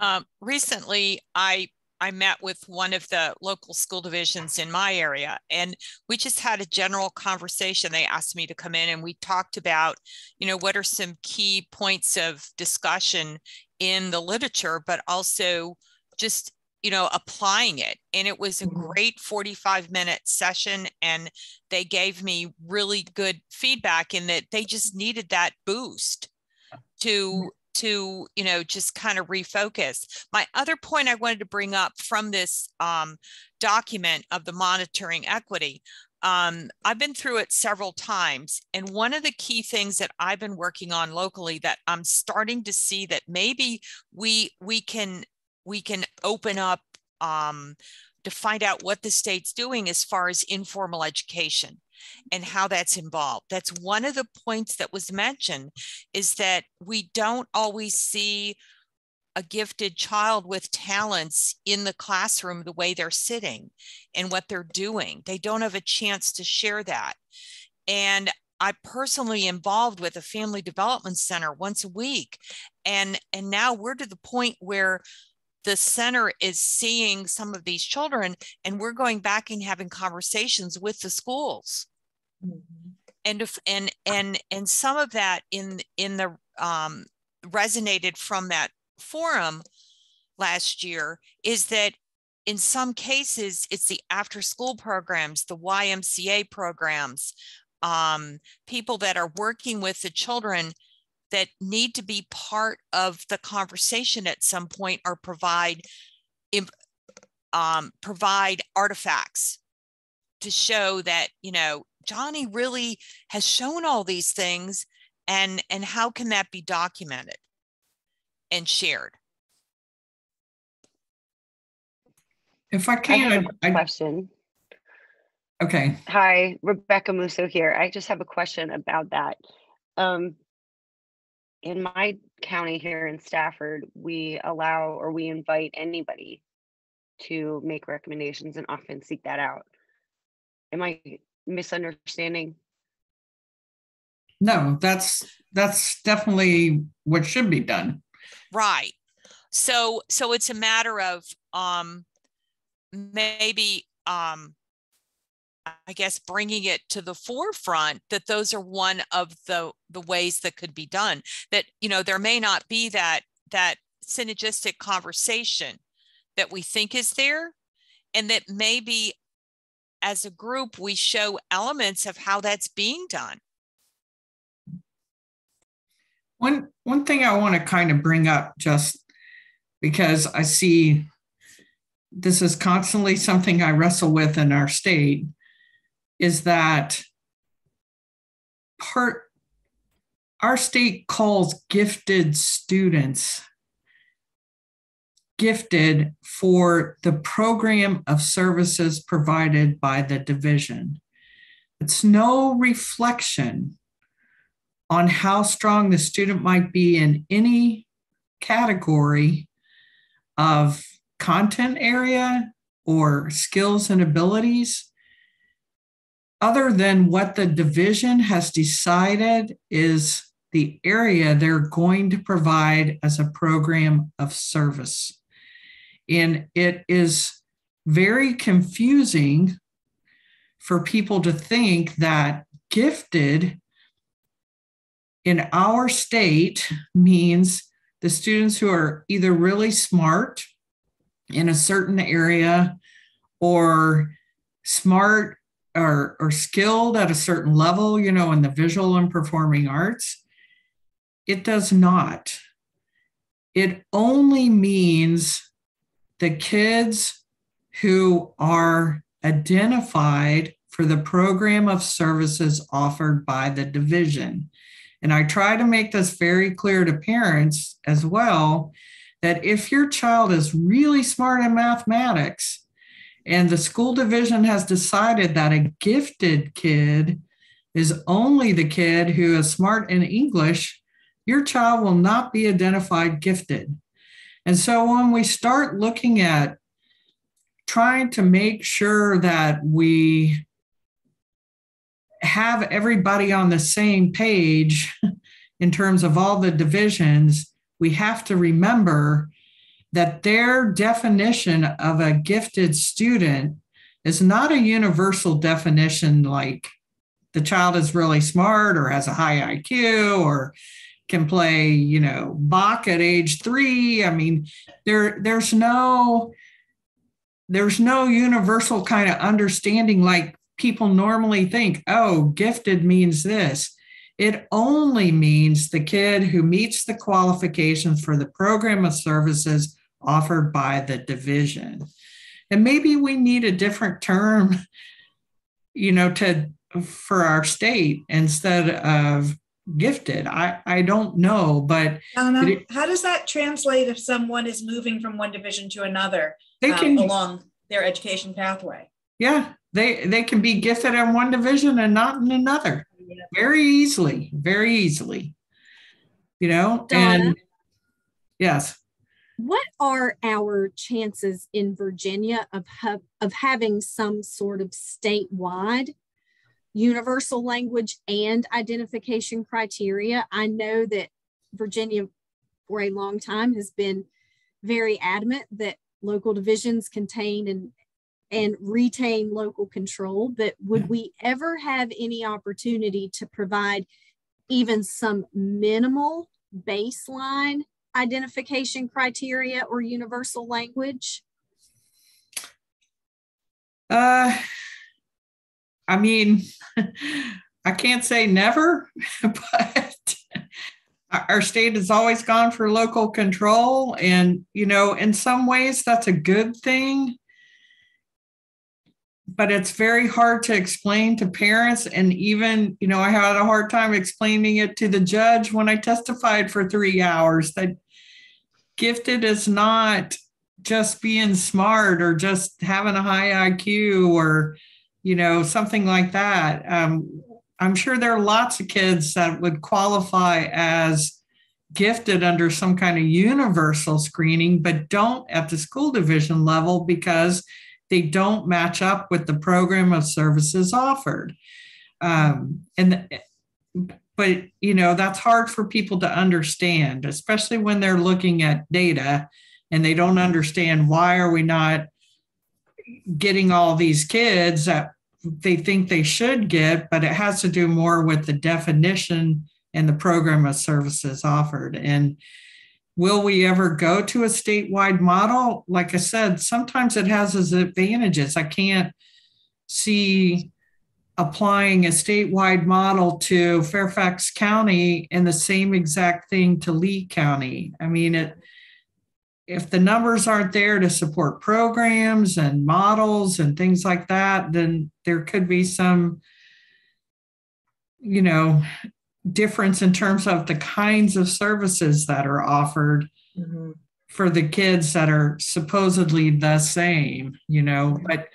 Speaker 7: Um, recently, I I met with one of the local school divisions in my area, and we just had a general conversation. They asked me to come in, and we talked about, you know, what are some key points of discussion in the literature, but also just you know applying it and it was a mm-hmm. great 45 minute session and they gave me really good feedback in that they just needed that boost to to you know just kind of refocus. My other point i wanted to bring up from this um, document of the monitoring equity um, i've been through it several times and one of the key things that i've been working on locally that i'm starting to see that maybe we we can we can open up um, to find out what the state's doing as far as informal education and how that's involved. That's one of the points that was mentioned is that we don't always see a gifted child with talents in the classroom the way they're sitting and what they're doing. They don't have a chance to share that. And I personally involved with a family development center once a week. And, and now we're to the point where the center is seeing some of these children and we're going back and having conversations with the schools mm-hmm. and if and and and some of that in in the um, resonated from that forum last year is that in some cases it's the after school programs the ymca programs um, people that are working with the children that need to be part of the conversation at some point or provide um, provide artifacts to show that you know Johnny really has shown all these things and and how can that be documented and shared?
Speaker 1: If I can
Speaker 8: I question.
Speaker 1: Okay.
Speaker 8: Hi Rebecca Musso here. I just have a question about that. Um in my county here in Stafford, we allow or we invite anybody to make recommendations and often seek that out. Am I misunderstanding?
Speaker 1: No, that's that's definitely what should be done.
Speaker 7: Right. So so it's a matter of um maybe um I guess bringing it to the forefront that those are one of the the ways that could be done that you know there may not be that that synergistic conversation that we think is there and that maybe as a group we show elements of how that's being done.
Speaker 1: One one thing i want to kind of bring up just because i see this is constantly something i wrestle with in our state is that part our state calls gifted students gifted for the program of services provided by the division. It's no reflection on how strong the student might be in any category of content area or skills and abilities other than what the division has decided is the area they're going to provide as a program of service. And it is very confusing for people to think that gifted in our state means the students who are either really smart in a certain area or smart or, or skilled at a certain level, you know, in the visual and performing arts. It does not. It only means the kids who are identified for the program of services offered by the division. And I try to make this very clear to parents as well that if your child is really smart in mathematics and the school division has decided that a gifted kid is only the kid who is smart in English, your child will not be identified gifted. And so when we start looking at trying to make sure that we have everybody on the same page in terms of all the divisions, we have to remember that their definition of a gifted student is not a universal definition like the child is really smart or has a high IQ or can play, you know, Bach at age three. I mean, there there's no there's no universal kind of understanding like people normally think, oh, gifted means this. It only means the kid who meets the qualifications for the program of services offered by the division. And maybe we need a different term, you know, to for our state instead of gifted. I, I don't know, but
Speaker 4: Donna, it, how does that translate if someone is moving from one division to another
Speaker 1: they um, can,
Speaker 4: along their education pathway?
Speaker 1: Yeah, they they can be gifted in one division and not in another. Yeah. Very easily, very easily. You know, Donna, and yes.
Speaker 3: What are our chances in Virginia of ha- of having some sort of statewide universal language and identification criteria. I know that Virginia, for a long time, has been very adamant that local divisions contain and and retain local control. But would mm-hmm. we ever have any opportunity to provide even some minimal baseline identification criteria or universal language?
Speaker 1: Uh, I mean, I can't say never, but our state has always gone for local control. And, you know, in some ways, that's a good thing. But it's very hard to explain to parents. And even, you know, I had a hard time explaining it to the judge when I testified for three hours that gifted is not just being smart or just having a high IQ or, you know, something like that. Um, I'm sure there are lots of kids that would qualify as gifted under some kind of universal screening, but don't at the school division level because they don't match up with the program of services offered. Um, and but you know that's hard for people to understand, especially when they're looking at data and they don't understand why are we not getting all these kids that they think they should get, but it has to do more with the definition and the program of services offered. And will we ever go to a statewide model? Like I said, sometimes it has its advantages. I can't see applying a statewide model to Fairfax County and the same exact thing to Lee County. I mean, it if the numbers aren't there to support programs and models and things like that, then there could be some, you know, difference in terms of the kinds of services that are offered mm-hmm. for the kids that are supposedly the same, you know. But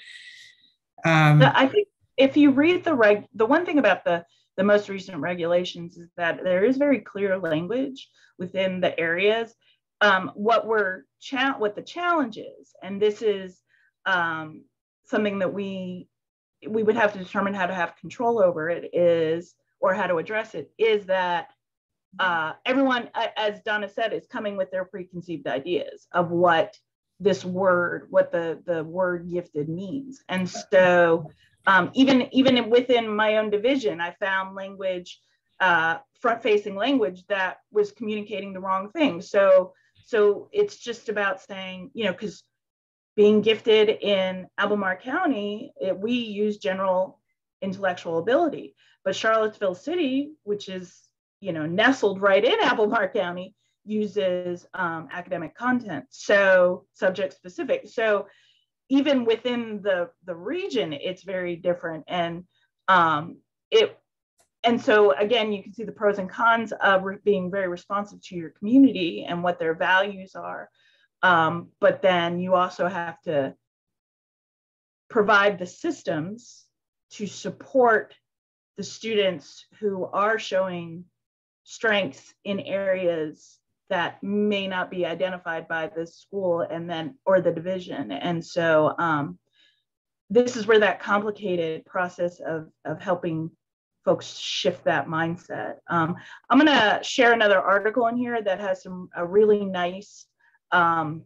Speaker 6: um, I think if you read the reg, the one thing about the the most recent regulations is that there is very clear language within the areas. Um, what we're cha- what the challenge is, and this is um, something that we we would have to determine how to have control over it is or how to address it is that uh, everyone, as Donna said, is coming with their preconceived ideas of what this word, what the the word gifted means, and so um, even even within my own division, I found language, uh, front-facing language that was communicating the wrong thing. So so it's just about saying, you know, because being gifted in Albemarle County, it, we use general intellectual ability. But Charlottesville City, which is you know nestled right in Albemarle County, uses um, academic content, so subject specific. So even within the the region, it's very different, and um, it and so again, you can see the pros and cons of being very responsive to your community and what their values are. Um, but then you also have to provide the systems to support the students who are showing strengths in areas that may not be identified by the school and then or the division and so um, this is where that complicated process of, of helping folks shift that mindset um, i'm going to share another article in here that has some a really nice um,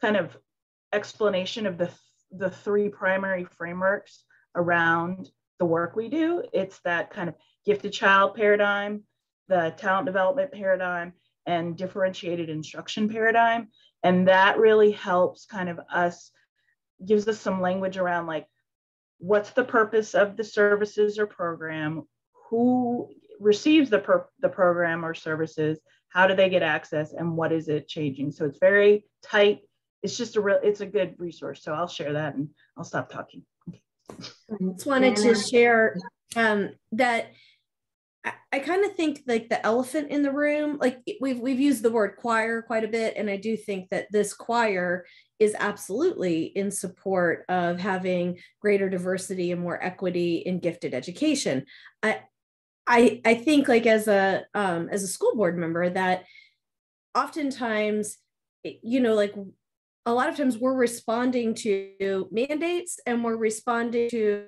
Speaker 6: kind of explanation of the the three primary frameworks around the work we do. It's that kind of gifted child paradigm, the talent development paradigm, and differentiated instruction paradigm. And that really helps kind of us, gives us some language around like, what's the purpose of the services or program? Who receives the, per- the program or services? How do they get access? And what is it changing? So it's very tight. It's just a real, it's a good resource. So I'll share that and I'll stop talking.
Speaker 3: I just wanted to share um, that I, kind of think like the elephant in the room, like we've we've used the word choir quite a bit, and I do think that this choir is absolutely in support of having greater diversity and more equity in gifted education. I I I think like as a um, as a school board member that oftentimes you know like a lot of times we're responding to mandates and we're responding to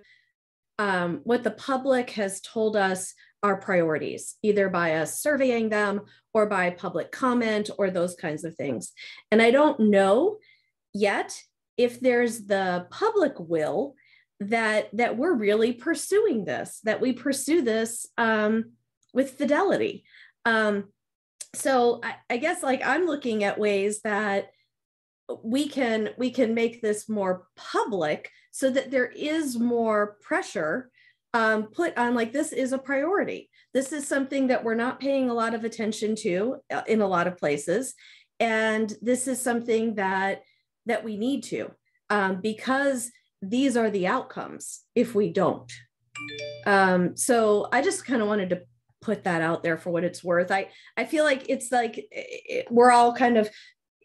Speaker 3: um, what the public has told us are priorities, either by us surveying them or by public comment or those kinds of things. And I don't know yet if there's the public will that that we're really pursuing this, that we pursue this um, with fidelity. Um, so I, I guess like I'm looking at ways that we can we can make this more public so that there is more pressure um, put on like this is a priority. This is something that we're not paying a lot of attention to uh, in a lot of places. And this is something that that we need to um, because these are the outcomes if we don't. Um, so i just kind of wanted to put that out there for what it's worth. I i feel like it's like it, we're all kind of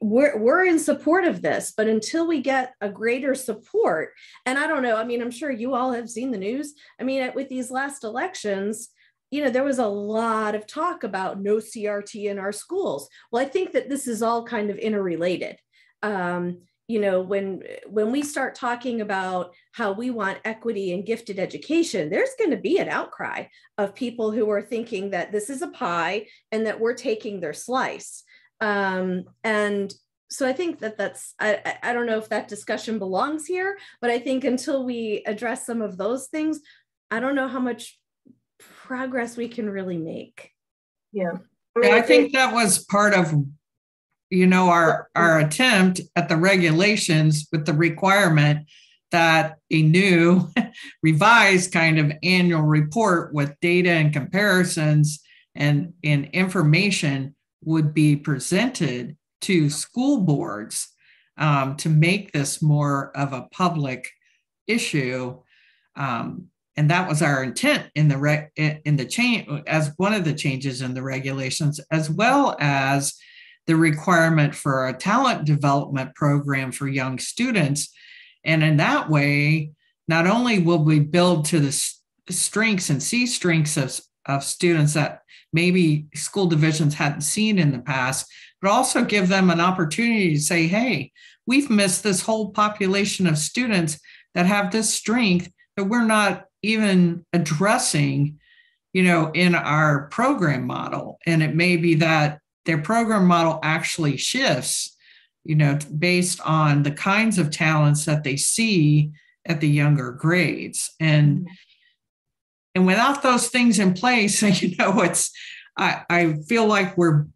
Speaker 3: we're we're in support of this but until we get a greater support and i don't know i mean i'm sure you all have seen the news i mean with these last elections
Speaker 9: you know, there was a lot of talk about no CRT in our schools. Well, I think that this is all kind of interrelated. Um, you know, when when we start talking about how we want equity and gifted education, there's going to be an outcry of people who are thinking that this is a pie and that we're taking their slice. Um, and so I think that that's I, I don't know if that discussion belongs here, but I think until we address some of those things, I don't know how much progress we can really make.
Speaker 2: Yeah.
Speaker 1: I, mean, I think that was part of, you know, our our attempt at the regulations with the requirement that a new revised kind of annual report with data and comparisons and, and information would be presented to school boards um, to make this more of a public issue. Um, and that was our intent in the re- in the change as one of the changes in the regulations as well as the requirement for a talent development program for young students and in that way not only will we build to the strengths and see strengths of, of students that maybe school divisions hadn't seen in the past but also give them an opportunity to say hey we've missed this whole population of students that have this strength that we're not even addressing you know in our program model and it may be that their program model actually shifts you know based on the kinds of talents that they see at the younger grades and mm-hmm. And without those things in place you know it's i i feel like we're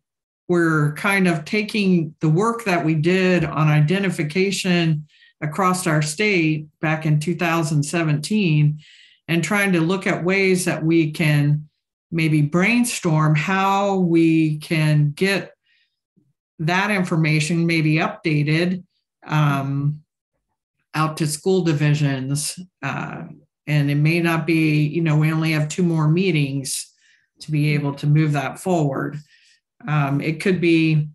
Speaker 1: we're kind of taking the work that we did on identification across our state back in 2017 and trying to look at ways that we can maybe brainstorm how we can get that information maybe updated um, out to school divisions. Uh, and it may not be, you know, we only have two more meetings to be able to move that forward. Um, it could be,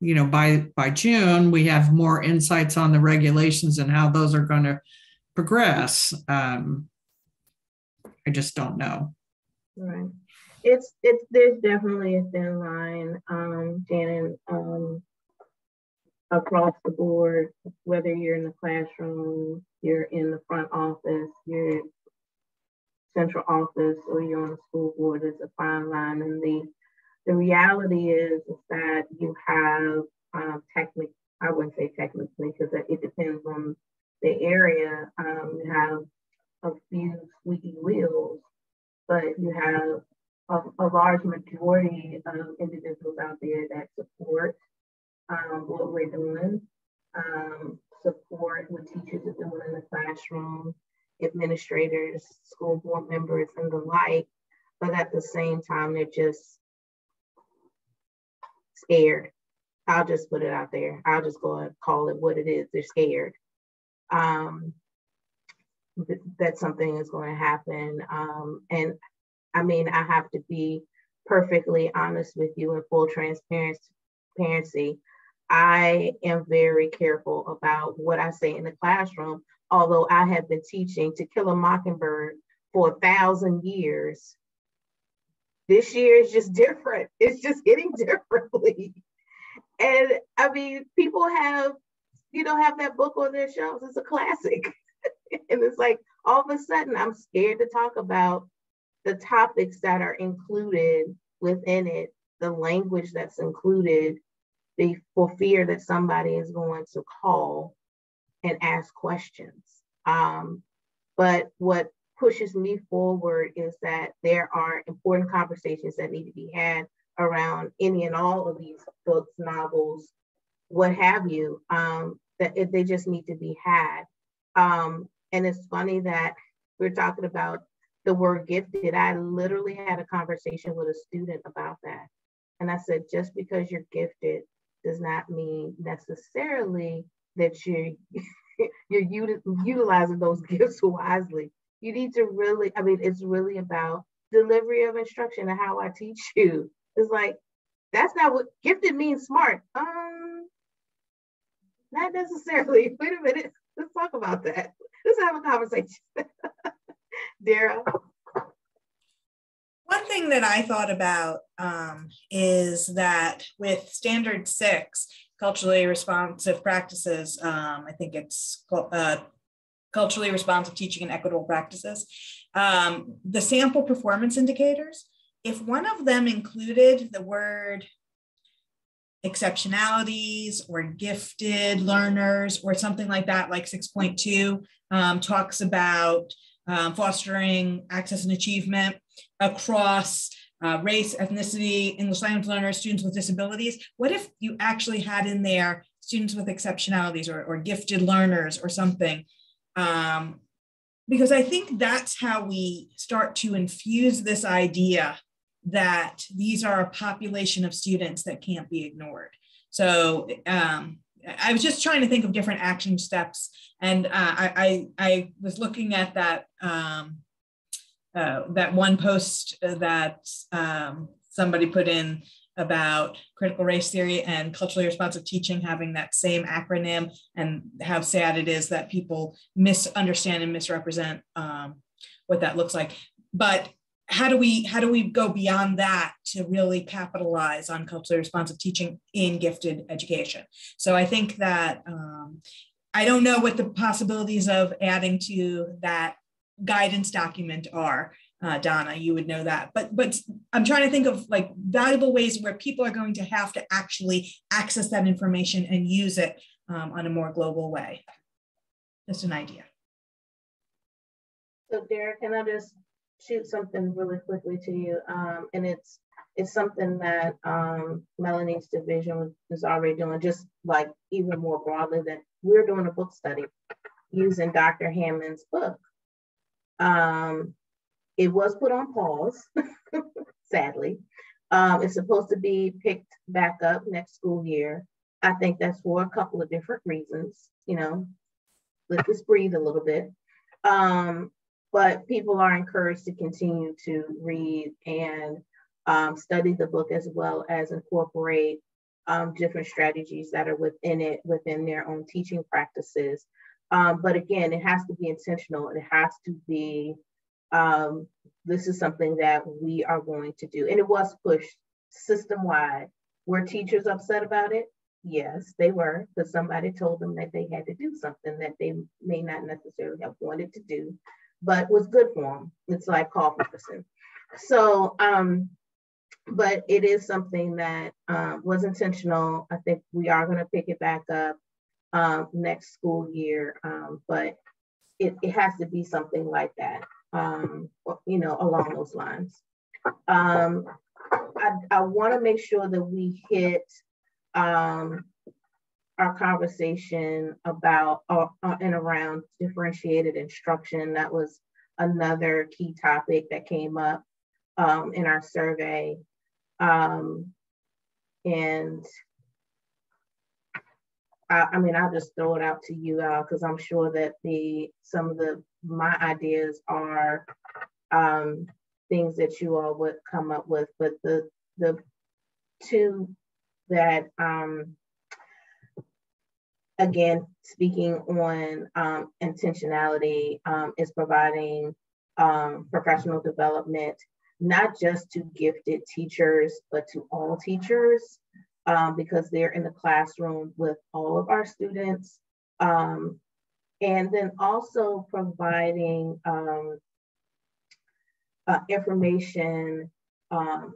Speaker 1: you know, by by June we have more insights on the regulations and how those are going to progress. Um, I just don't know.
Speaker 2: Right. It's it's there's definitely a thin line, um, Janet, um, across the board, whether you're in the classroom, you're in the front office, you're central office, or you're on the school board, there's a fine line. And the the reality is, is that you have um, technically, I wouldn't say technically, because it depends on the area. Um, you have a few squeaky wheels, but you have a, a large majority of individuals out there that support um, what we're doing, um, support what teachers are doing in the classroom, administrators, school board members, and the like. But at the same time, they're just scared. I'll just put it out there. I'll just go and call it what it is. They're scared. Um, that something is going to happen. Um, and I mean, I have to be perfectly honest with you in full transparency. I am very careful about what I say in the classroom, although I have been teaching To Kill a Mockingbird for a thousand years. This year is just different. It's just getting differently. And I mean, people have, you know, have that book on their shelves. It's a classic. and it's like all of a sudden I'm scared to talk about the topics that are included within it, the language that's included, the, for fear that somebody is going to call and ask questions. Um, but what pushes me forward is that there are important conversations that need to be had around any and all of these books, novels, what have you, um, that it, they just need to be had. Um, and it's funny that we're talking about the word gifted. I literally had a conversation with a student about that. And I said, just because you're gifted does not mean necessarily that you're you're utilizing those gifts wisely. You need to really, I mean, it's really about delivery of instruction and how I teach you. It's like that's not what gifted means smart. Um, not necessarily. Wait a minute. Let's talk about that. Let's have a conversation. Dara.
Speaker 4: Thing that I thought about um, is that with standard six, culturally responsive practices, um, I think it's uh, culturally responsive teaching and equitable practices, um, the sample performance indicators, if one of them included the word exceptionalities or gifted learners or something like that, like 6.2 um, talks about um, fostering access and achievement across uh, race, ethnicity, English language learners, students with disabilities. What if you actually had in there students with exceptionalities or, or gifted learners or something? Um, because I think that's how we start to infuse this idea that these are a population of students that can't be ignored. So um, I was just trying to think of different action steps, and uh, I, I, I was looking at that um, uh, that one post that um, somebody put in about critical race theory and culturally responsive teaching having that same acronym, and how sad it is that people misunderstand and misrepresent um, what that looks like. But how do we how do we go beyond that to really capitalize on culturally responsive teaching in gifted education so i think that um, i don't know what the possibilities of adding to that guidance document are uh, donna you would know that but but i'm trying to think of like valuable ways where people are going to have to actually access that information and use it um, on a more global way just an idea
Speaker 2: so derek can i just shoot something really quickly to you, um, and it's it's something that um, Melanie's division is already doing, just like even more broadly that we're doing a book study using Dr. Hammond's book. Um, it was put on pause, sadly. Um, it's supposed to be picked back up next school year. I think that's for a couple of different reasons. You know, let's just breathe a little bit. Um, but people are encouraged to continue to read and um, study the book as well as incorporate um, different strategies that are within it, within their own teaching practices. Um, but again, it has to be intentional. It has to be, um, this is something that we are going to do. And it was pushed system wide. Were teachers upset about it? Yes, they were, because somebody told them that they had to do something that they may not necessarily have wanted to do but was good for them. It's like cough medicine. So, um, but it is something that um, was intentional. I think we are going to pick it back up um, next school year, um, but it, it has to be something like that, um, you know, along those lines. Um, I, I want to make sure that we hit um, our conversation about uh, uh, and around differentiated instruction. That was another key topic that came up um, in our survey. Um, and I, I, mean, I'll just throw it out to you all because I'm sure that the some of the my ideas are um, things that you all would come up with, but the the two that um, again, speaking on um, intentionality um, is providing um, professional development, not just to gifted teachers, but to all teachers, um, because they're in the classroom with all of our students. Um, and then also providing um, uh, information,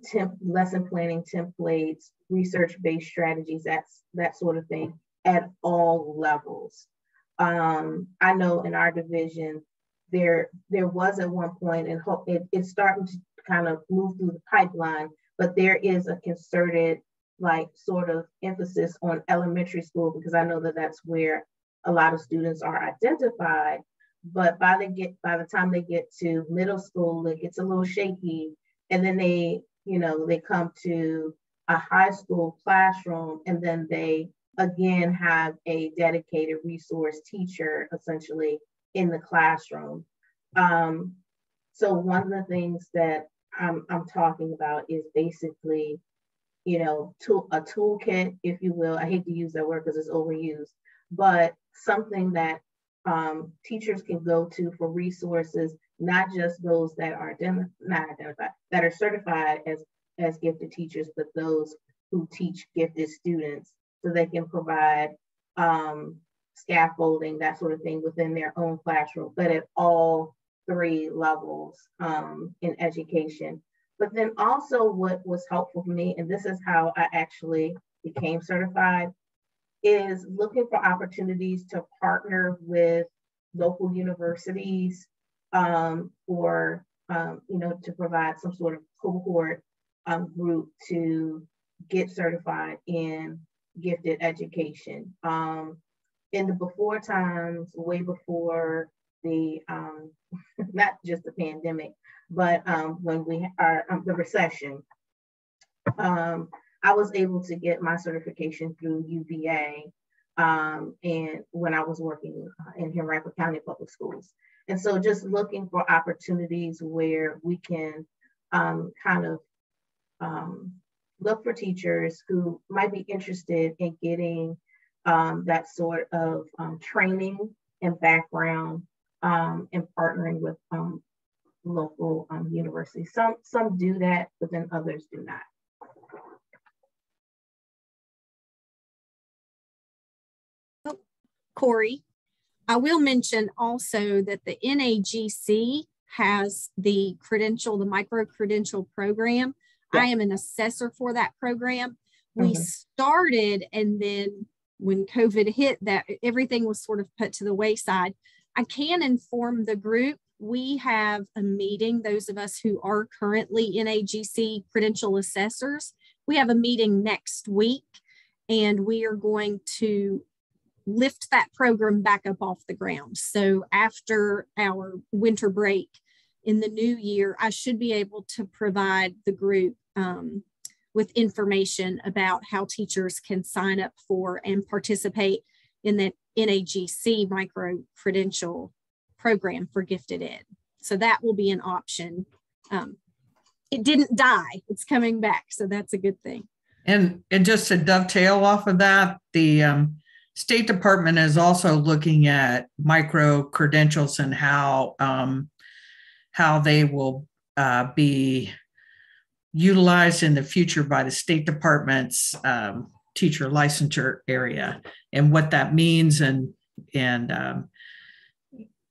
Speaker 2: temp lesson planning templates, research-based strategies, that's that sort of thing at all levels. Um, I know in our division, there there was at one point, and it, it's starting to kind of move through the pipeline, but there is a concerted like sort of emphasis on elementary school because I know that that's where a lot of students are identified. But by the get by the time they get to middle school, it gets a little shaky, and then they you know they come to a high school classroom, and then they again have a dedicated resource teacher essentially in the classroom. Um, so one of the things that I'm, I'm talking about is basically, you know, tool, a toolkit, if you will. I hate to use that word because it's overused, but something that um, teachers can go to for resources not just those that are not identified, that are certified as, as gifted teachers, but those who teach gifted students so they can provide um, scaffolding, that sort of thing within their own classroom, but at all three levels um, in education. But then also what was helpful for me, and this is how I actually became certified, is looking for opportunities to partner with local universities um, or, um, you know, to provide some sort of cohort um, group to get certified in gifted education. Um, in the before times, way before the, um, not just the pandemic, but um, when we are the recession, I was able to get my certification through UVA um, and when I was working uh, in Henrico County Public Schools. And so just looking for opportunities where we can um, kind of um, look for teachers who might be interested in getting um, that sort of um, training and background um, and partnering with local universities. Some, some do that, but then others do not.
Speaker 3: Corey. I will mention also that the NAGC has the credential, the micro credential program. Yeah. I am an assessor for that program. We mm-hmm. started and then when COVID hit that everything was sort of put to the wayside. I can inform the group we have a meeting, those of us who are currently NAGC credential assessors, we have a meeting next week and we are going to lift that program back up off the ground. So after our winter break in the new year, I should be able to provide the group um, with information about how teachers can sign up for and participate in the NAGC micro credential program for gifted ed. So that will be an option. Um, it didn't die, it's coming back. So that's a good thing.
Speaker 1: And, and just to dovetail off of that, the um, State Department is also looking at micro credentials and how um, how they will uh, be utilized in the future by the State Department's um, teacher licensure area and what that means and and um,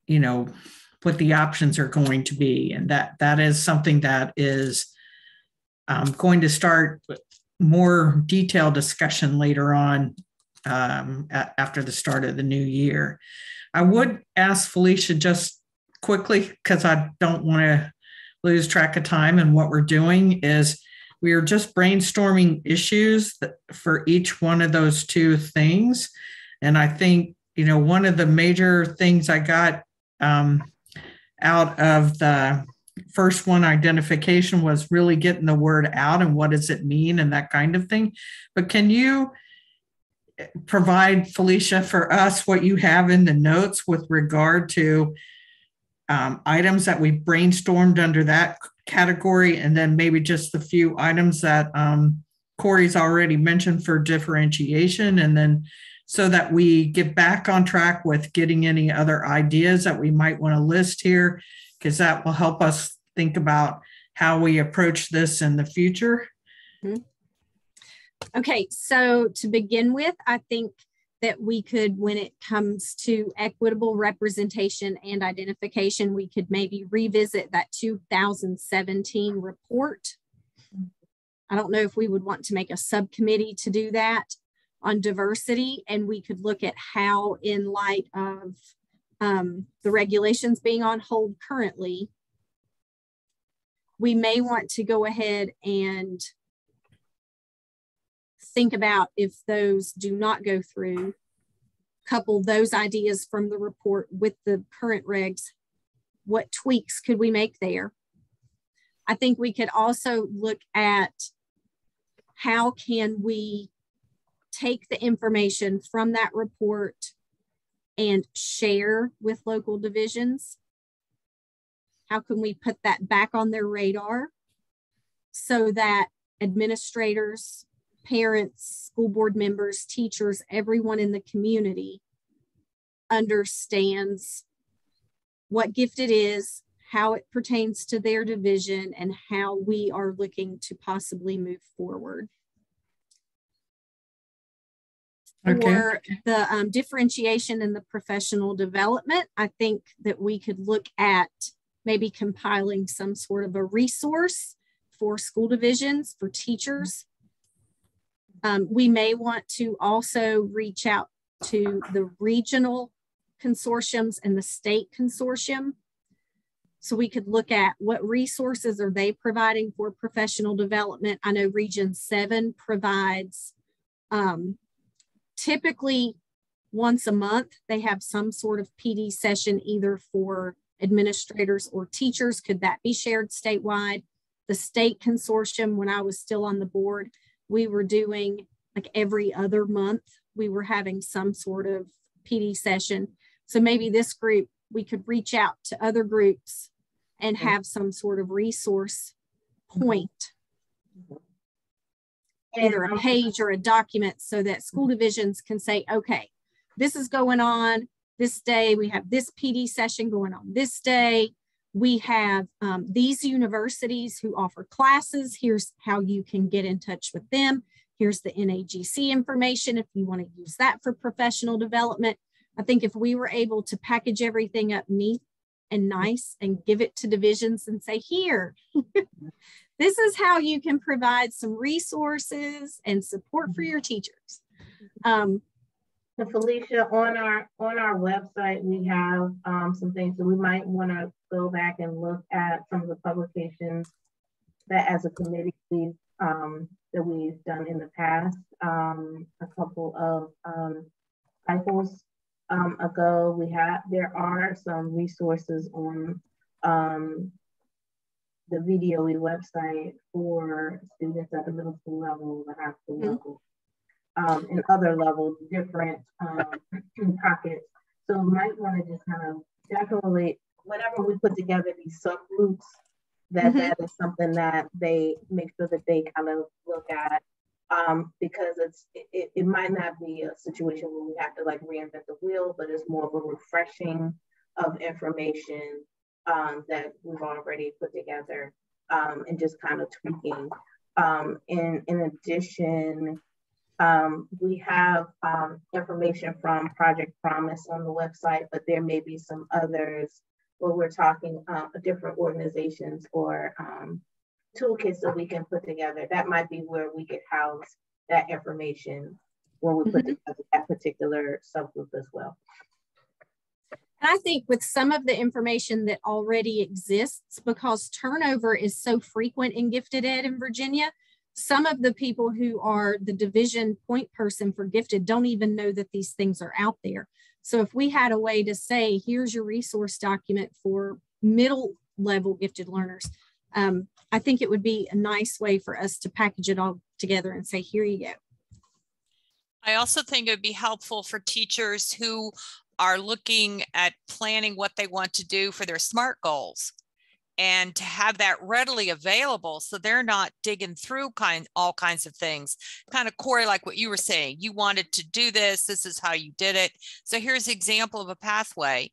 Speaker 1: you know what the options are going to be and that that is something that is um, going to start more detailed discussion later on um, a- after the start of the new year. I would ask Felicia just quickly because I don't want to lose track of time and what we're doing is we are just brainstorming issues for each one of those two things. And i think you know one of the major things i got um, out of the first one identification was really getting the word out and what does it mean and that kind of thing. But can you provide, Felicia, for us what you have in the notes with regard to um, items that we brainstormed under that category, and then maybe just the few items that um, Corey's already mentioned for differentiation, and then so that we get back on track with getting any other ideas that we might want to list here, because that will help us think about how we approach this in the future. Mm-hmm.
Speaker 3: Okay, so to begin with, I think that we could, when it comes to equitable representation and identification, we could maybe revisit that 2017 report. I don't know if we would want to make a subcommittee to do that on diversity, and we could look at how, in light of um, the regulations being on hold currently, we may want to go ahead and think about if those do not go through, couple those ideas from the report with the current regs, what tweaks could we make there? I think we could also look at how can we take the information from that report and share with local divisions? How can we put that back on their radar so that administrators parents, school board members, teachers, everyone in the community understands what gifted is, how it pertains to their division, and how we are looking to possibly move forward.
Speaker 1: Okay.
Speaker 3: For the um, differentiation in the professional development, I think that we could look at maybe compiling some sort of a resource for school divisions, for teachers. Um, we may want to also reach out to the regional consortiums and the state consortium. So we could look at what resources are they providing for professional development. I know Region 7 provides um, typically once a month, they have some sort of PD session either for administrators or teachers. Could that be shared statewide? The state consortium, when I was still on the board, we were doing like every other month, we were having some sort of PD session. So maybe this group, we could reach out to other groups and have some sort of resource mm-hmm. point, either a page or a document so that school mm-hmm. divisions can say, okay, this is going on this day. We have this PD session going on this day. We have um, these universities who offer classes. Here's how you can get in touch with them. Here's the NAGC information if you want to use that for professional development. I think if we were able to package everything up neat and nice and give it to divisions and say, here, this is how you can provide some resources and support for your teachers. Um,
Speaker 2: so Felicia, on our on our website, we have um, some things that we might want to go back and look at some of the publications that, as a committee, we've um, that we've done in the past. Um, a couple of um, cycles um, ago, we have there are some resources on um, the VDOE website for students at the middle school level, the high school mm -hmm. level um, and other levels, different um, pockets. So we might want to just kind of definitely, whenever we put together these subgroups, that, mm-hmm. that is something that they make sure that they kind of look at um, because it's it, it might not be a situation where we have to like reinvent the wheel, but it's more of a refreshing of information um, that we've already put together um, and just kind of tweaking. Um, in in addition, um, we have um, information from Project Promise on the website, but there may be some others where we're talking uh, different organizations or um, toolkits that we can put together. That might be where we could house that information when we put mm-hmm. together that particular subgroup as well.
Speaker 3: And I think with some of the information that already exists, because turnover is so frequent in gifted ed in Virginia, some of the people who are the division point person for gifted don't even know that these things are out there. So if we had a way to say, here's your resource document for middle level gifted learners, um, I think it would be a nice way for us to package it all together and say, here you go.
Speaker 7: I also think it would be helpful for teachers who are looking at planning what they want to do for their SMART goals and to have that readily available so they're not digging through kind all kinds of things. Kind of corey like what you were saying you wanted to do this this is how you did it. So here's an example of a pathway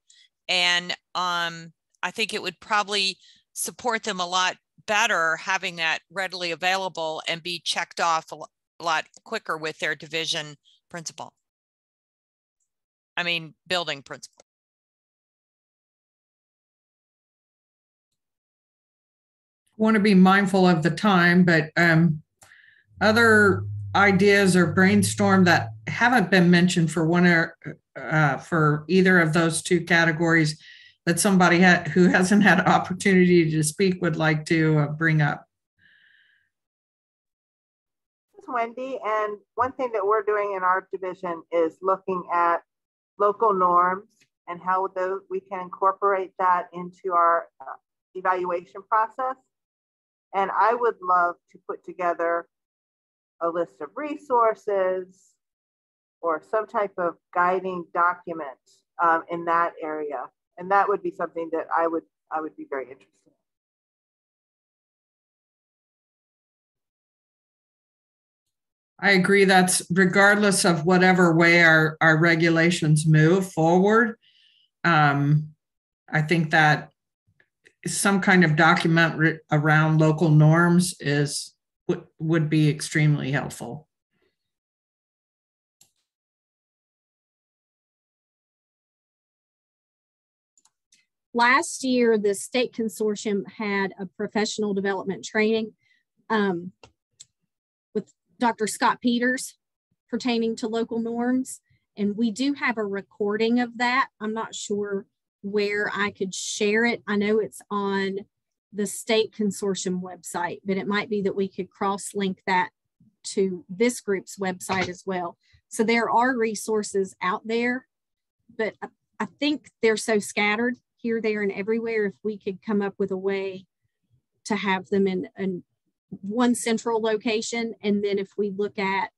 Speaker 7: and um, i think it would probably support them a lot better having that readily available and be checked off a lot quicker with their division principal i mean building principal
Speaker 1: want to be mindful of the time, but um, other ideas or brainstorm that haven't been mentioned for one or uh, for either of those two categories that somebody ha- who hasn't had opportunity to speak would like to uh, bring up.
Speaker 5: This is Wendy, and one thing that we're doing in our division is looking at local norms and how we can incorporate that into our uh, evaluation process. And I would love to put together a list of resources or some type of guiding document um, in that area. And that would be something that I would I would be very interested in.
Speaker 1: I agree. That's regardless of whatever way our, our regulations move forward. Um, I think that some kind of document around local norms is would, would be extremely helpful.
Speaker 3: Last year, the state consortium had a professional development training um, with Dr. Scott Peters pertaining to local norms. And we do have a recording of that. I'm not sure where I could share it. I know it's on the state consortium website, but it might be that we could cross link that to this group's website as well. So there are resources out there, but I, think they're so scattered here, there, and everywhere. If we could come up with a way to have them in, in one central location, and then if we look at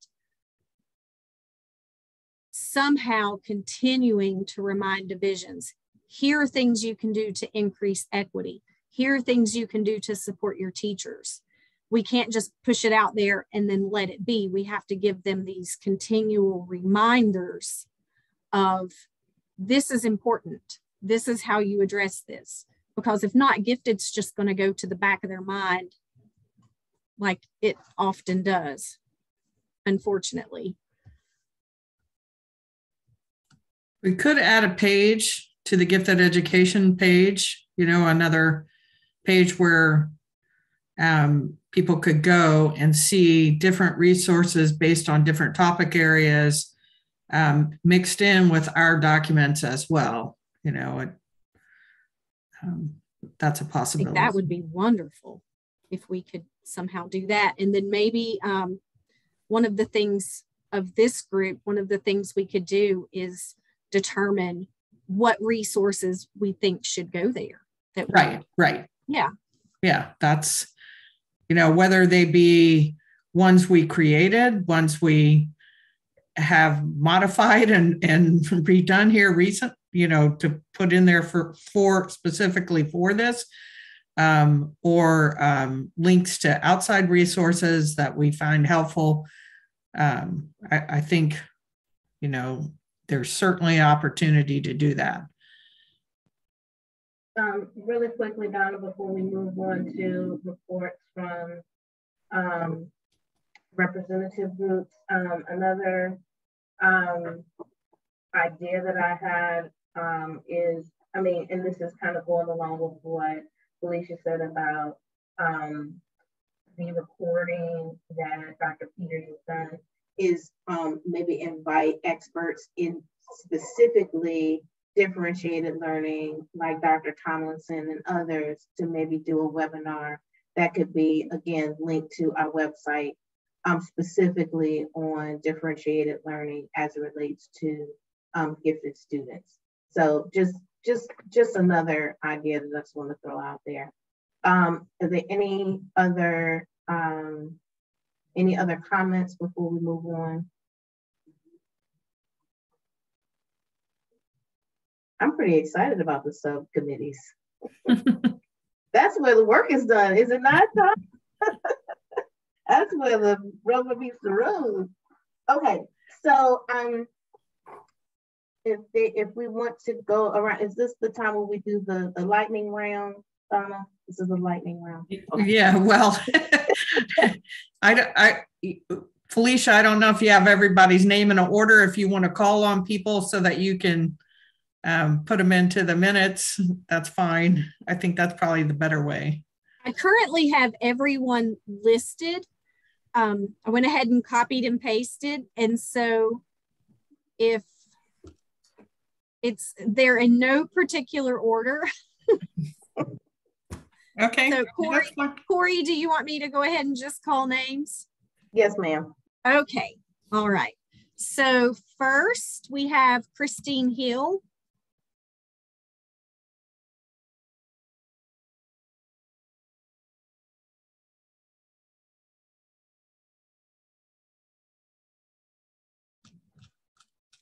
Speaker 3: somehow continuing to remind divisions here are things you can do to increase equity. Here are things you can do to support your teachers. We can't just push it out there and then let it be. We have to give them these continual reminders of this is important. This is how you address this. Because if not, gifted's just going to go to the back of their mind like it often does, unfortunately.
Speaker 1: We could add a page to the gifted education page, you know, another page where um, people could go and see different resources based on different topic areas um, mixed in with our documents as well. You know, it, um, that's a possibility.
Speaker 3: that would be wonderful if we could somehow do that. And then maybe um, one of the things of this group, one of the things we could do is determine what resources we think should go there.
Speaker 1: That right, right.
Speaker 3: Yeah.
Speaker 1: Yeah, that's, you know, whether they be ones we created, ones we have modified and, and redone here recent, you know, to put in there for, for specifically for this, um, or um, links to outside resources that we find helpful. Um, I, I think, you know, there's certainly opportunity to do that.
Speaker 2: Um, really quickly, Donna, before we move on to reports from um, representative groups, um, another um, idea that I had um, is, I mean, and this is kind of going along with what Felicia said about um, the recording that Dr. Peters has done is um, maybe invite experts in specifically differentiated learning, like Dr. Tomlinson and others, to maybe do a webinar that could be, again, linked to our website, um, specifically on differentiated learning as it relates to um, gifted students. So just, just, just another idea that I just want to throw out there. Um, are there any other um, any other comments before we move on? I'm pretty excited about the subcommittees. That's where the work is done, is it not, Tom? That's where the rubber meets the road. Okay, so um, if they, if we want to go around, is this the time where we do the, the lightning round, Donna? This is a lightning round.
Speaker 1: Okay. Yeah, well, I, don't. I, Felicia, I don't know if you have everybody's name in order. If you want to call on people so that you can um, put them into the minutes, that's fine. I think that's probably the better way.
Speaker 3: I currently have everyone listed. Um, I went ahead and copied and pasted. And so if it's, they're in no particular order.
Speaker 1: Okay.
Speaker 3: So Corey, Corey, do you want me to go ahead and just call names?
Speaker 2: Yes, ma'am.
Speaker 3: Okay. All right. So first we have Christine Hill.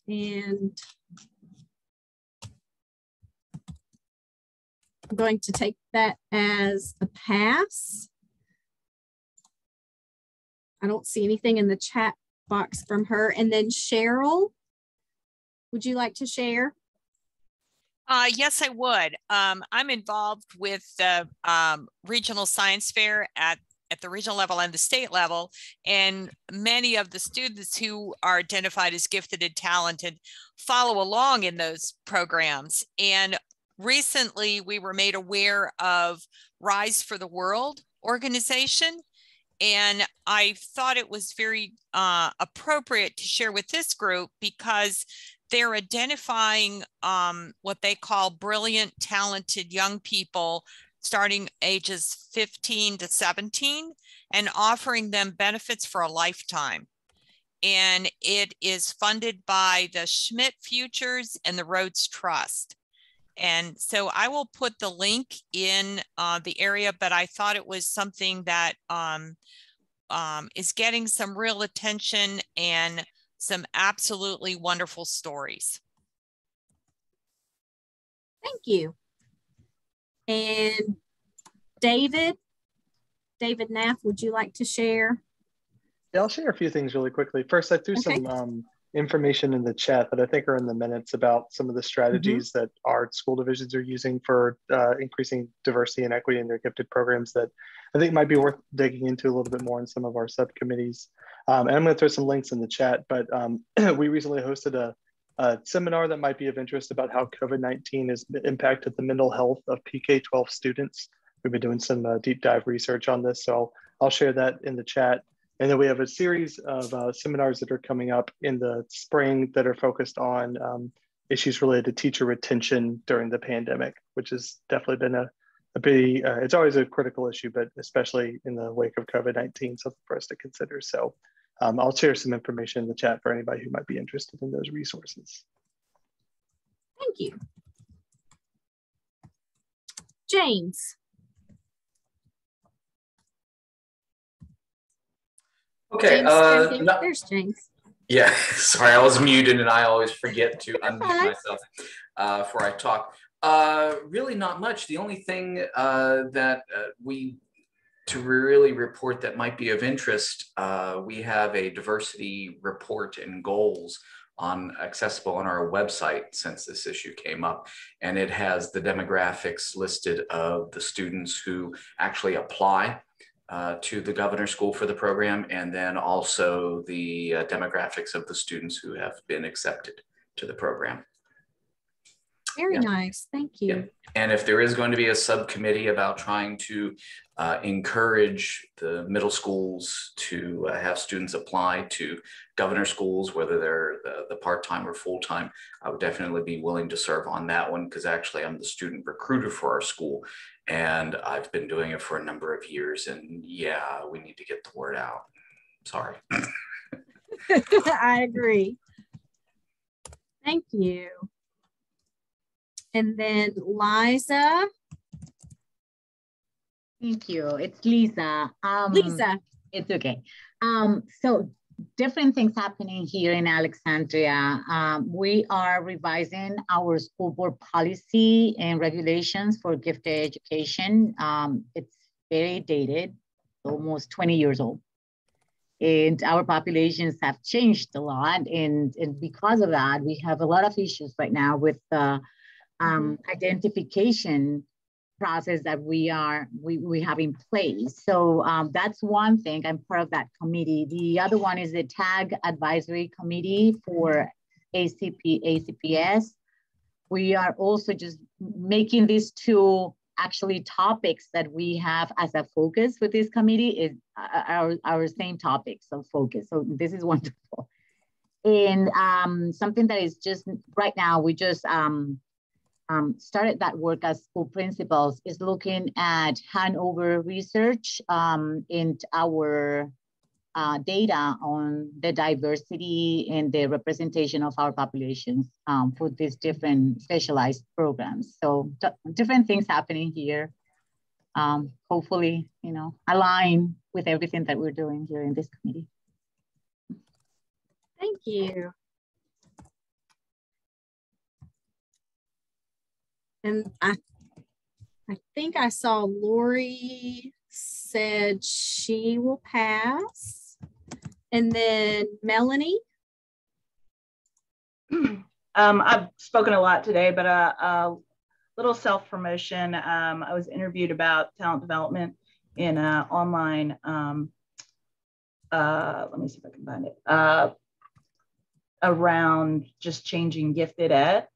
Speaker 3: And I'm going to take that as a pass. I don't see anything in the chat box from her. And then Cheryl, would you like to share?
Speaker 7: Uh, yes, I would. Um, I'm involved with the um, regional science fair at at the regional level and the state level. And many of the students who are identified as gifted and talented follow along in those programs. And recently we were made aware of Rise for the World organization. And I thought it was very uh, appropriate to share with this group because they're identifying um, what they call brilliant, talented young people starting ages 15 to 17 and offering them benefits for a lifetime. And it is funded by the Schmidt Futures and the Rhodes Trust. And so I will put the link in uh, the area, but I thought it was something that um, um, is getting some real attention and some absolutely wonderful stories.
Speaker 3: Thank you. And David, David Knapp, would you like to share?
Speaker 10: Yeah, I'll share a few things really quickly. First, I threw okay. some um, information in the chat that I think are in the minutes about some of the strategies mm-hmm. that our school divisions are using for uh, increasing diversity and equity in their gifted programs that I think might be worth digging into a little bit more in some of our subcommittees. Um, and I'm going to throw some links in the chat, but um, we recently hosted a, a, seminar that might be of interest about how COVID-19 has impacted the mental health of PK-12 students. We've been doing some uh, deep dive research on this, so I'll, I'll share that in the chat. And then we have a series of uh, seminars that are coming up in the spring that are focused on um, issues related to teacher retention during the pandemic, which has definitely been a, a big, uh, it's always a critical issue, but especially in the wake of COVID-19, something for us to consider. So um, I'll share some information in the chat for anybody who might be interested in those resources.
Speaker 3: Thank you. James.
Speaker 11: Okay.
Speaker 3: James,
Speaker 11: uh,
Speaker 3: no, there's James.
Speaker 11: Yeah, sorry, I was muted and I always forget to unmute myself uh, before I talk. Uh, really, not much. The only thing uh, that uh, we to really report that might be of interest, uh, we have a diversity report and goals on accessible on our website since this issue came up and it has the demographics listed of the students who actually apply uh, to the governor school for the program, and then also the uh, demographics of the students who have been accepted to the program.
Speaker 3: Very yeah. nice. Thank you. Yeah.
Speaker 11: And if there is going to be a subcommittee about trying to uh, encourage the middle schools to uh, have students apply to governor schools, whether they're the, the part-time or full-time, I would definitely be willing to serve on that one because actually I'm the student recruiter for our school and I've been doing it for a number of years. And yeah, we need to get the word out. Sorry.
Speaker 3: I agree. Thank you. And then Liza.
Speaker 12: Thank you. It's Lisa.
Speaker 3: Um, Lisa.
Speaker 12: It's okay. Um, so different things happening here in Alexandria. Um, we are revising our school board policy and regulations for gifted education. Um, it's very dated, almost 20 years old. And our populations have changed a lot. And, and because of that, we have a lot of issues right now with the um, identification process that we are we, we have in place. So um, that's one thing. I'm part of that committee. The other one is the tag advisory committee for acp ACPS we are also just making these two actually topics that we have as a focus with this committee is uh, our, our same topics of focus. So this is wonderful. And um, something that is just right now we just um, um, started that work as school principals is looking at handover research um, and our uh, data on the diversity and the representation of our populations um, for these different specialized programs. So different things happening here. Um, hopefully, you know, align with everything that we're doing here in this committee.
Speaker 3: Thank you. And I, I think I saw Lori said she will pass. And then Melanie.
Speaker 6: Um, I've spoken a lot today, but a, a little self promotion. Um, I was interviewed about talent development in uh, online. Um, uh, let me see if I can find it. Uh, around just changing gifted ed.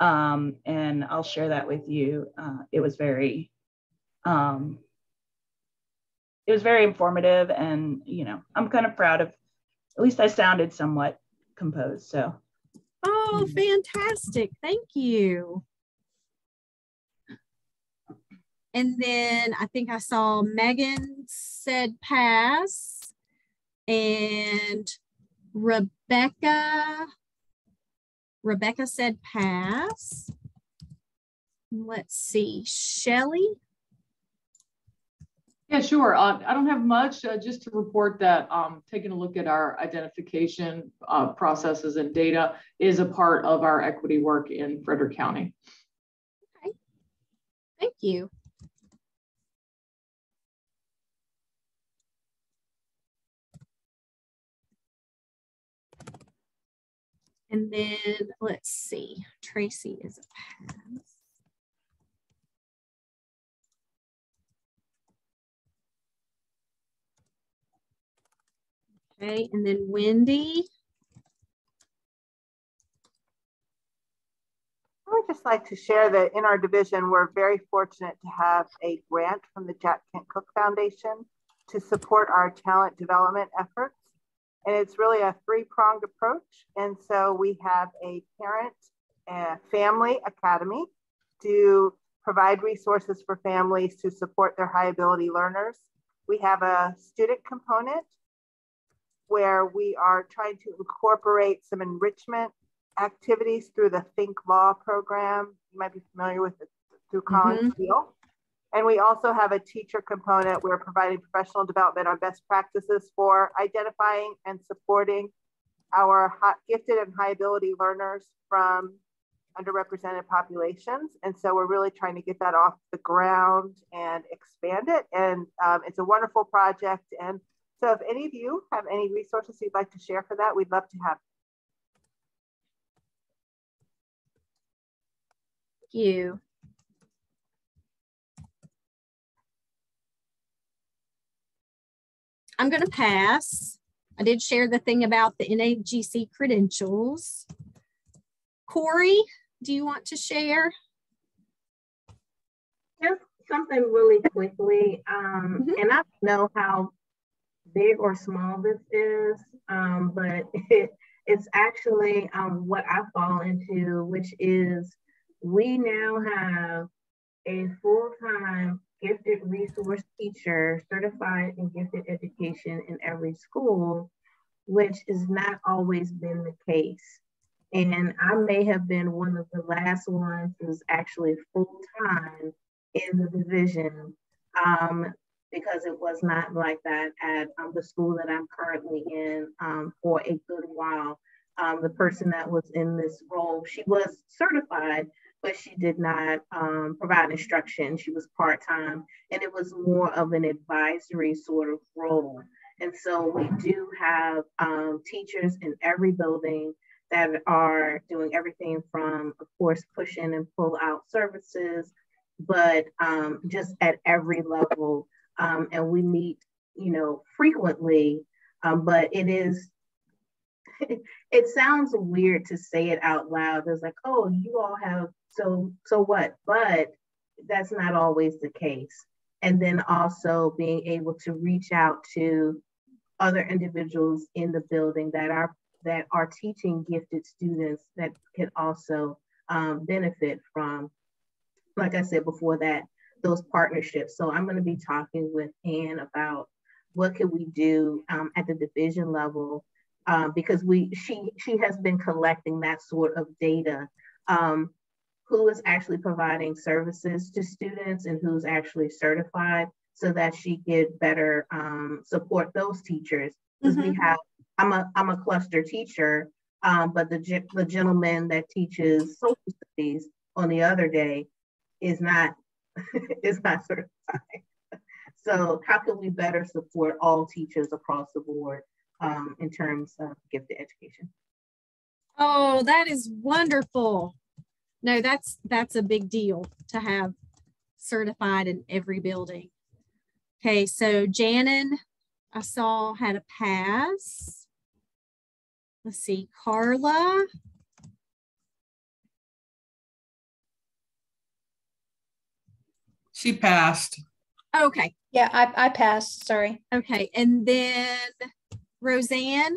Speaker 6: Um, and I'll share that with you. Uh, it was very, um, it was very informative, and you know, I'm kind of proud of. At least I sounded somewhat composed. So.
Speaker 3: Oh, fantastic! Thank you. And then I think I saw Megan said pass and Rebecca, Rebecca said pass. Let's see, Shelly.
Speaker 13: Yeah, sure. Uh, I don't have much, uh, just to report that um, taking a look at our identification uh, processes and data is a part of our equity work in Frederick County.
Speaker 3: Okay, thank you. And then let's see, Tracy is a pass. Okay, and then Wendy.
Speaker 5: I would just like to share that in our division, we're very fortunate to have a grant from the Jack Kent Cooke Foundation to support our talent development efforts. And it's really a three pronged approach. And so we have a parent uh, family academy to provide resources for families to support their high ability learners. We have a student component where we are trying to incorporate some enrichment activities through the Think Law program. You might be familiar with it through Collins mm-hmm. Seale. And we also have a teacher component. We're providing professional development on best practices for identifying and supporting our gifted and high ability learners from underrepresented populations. And so we're really trying to get that off the ground and expand it. And um, it's a wonderful project. And so if any of you have any resources you'd like to share for that, we'd love to have.
Speaker 3: Thank you. I'm going to pass. I did share the thing about the NAGC credentials. Corey, do you want to share?
Speaker 2: Just something really quickly. Um, mm -hmm. And I don't know how big or small this is, um, but it, it's actually um, what I fall into, which is we now have a full-time gifted resource teacher certified in gifted education in every school, which has not always been the case. And I may have been one of the last ones who's actually full time in the division um, because it was not like that at um, the school that I'm currently in um, for a good while. Um, the person that was in this role, she was certified, but she did not um, provide instruction. She was part time, and it was more of an advisory sort of role. And so we do have um, teachers in every building that are doing everything from, of course, push in and pull out services, but um, just at every level. Um, and we meet, you know, frequently, um, but it is it sounds weird to say it out loud. It's like, oh, you all have so so what? But that's not always the case. And then also being able to reach out to other individuals in the building that are that are teaching gifted students that can also um, benefit from, like I said before that, those partnerships. So I'm going to be talking with Anne about what can we do um, at the division level um, because we she she has been collecting that sort of data. Um, who is actually providing services to students and who's actually certified so that she could better um, support those teachers. Because mm-hmm. we have, I'm a I'm a cluster teacher, um, but the the gentleman that teaches social studies on the other day is not is not certified. so how can we better support all teachers across the board um, in terms of gifted education?
Speaker 3: Oh, that is wonderful. No, that's that's a big deal to have certified in every building. Okay, so Janin, I saw had a pass. Let's see, Carla.
Speaker 1: She passed.
Speaker 3: Okay.
Speaker 14: Yeah, I, I passed. Sorry.
Speaker 3: Okay. And then Roseanne.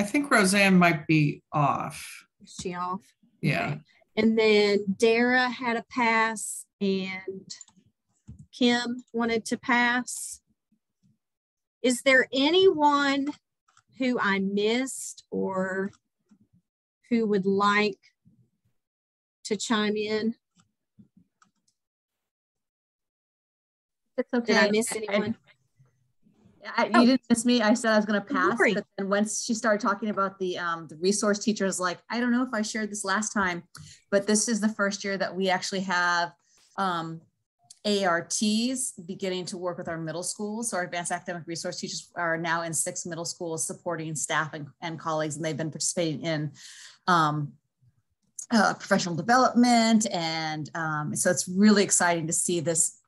Speaker 1: I think Roseanne might be off.
Speaker 3: Is she off?
Speaker 1: Yeah.
Speaker 3: Okay. And then Dara had a pass and Kim wanted to pass. Is there anyone who I missed or who would like to chime in?
Speaker 15: It's okay.
Speaker 3: Did I miss anyone?
Speaker 15: I, you didn't miss me. I said I was going to pass, but then once she started talking about the um, the resource teachers, like I don't know if I shared this last time, but this is the first year that we actually have um, ARTs beginning to work with our middle schools. So our advanced academic resource teachers are now in six middle schools supporting staff and, and colleagues, and they've been participating in um, uh, professional development. And um, so it's really exciting to see this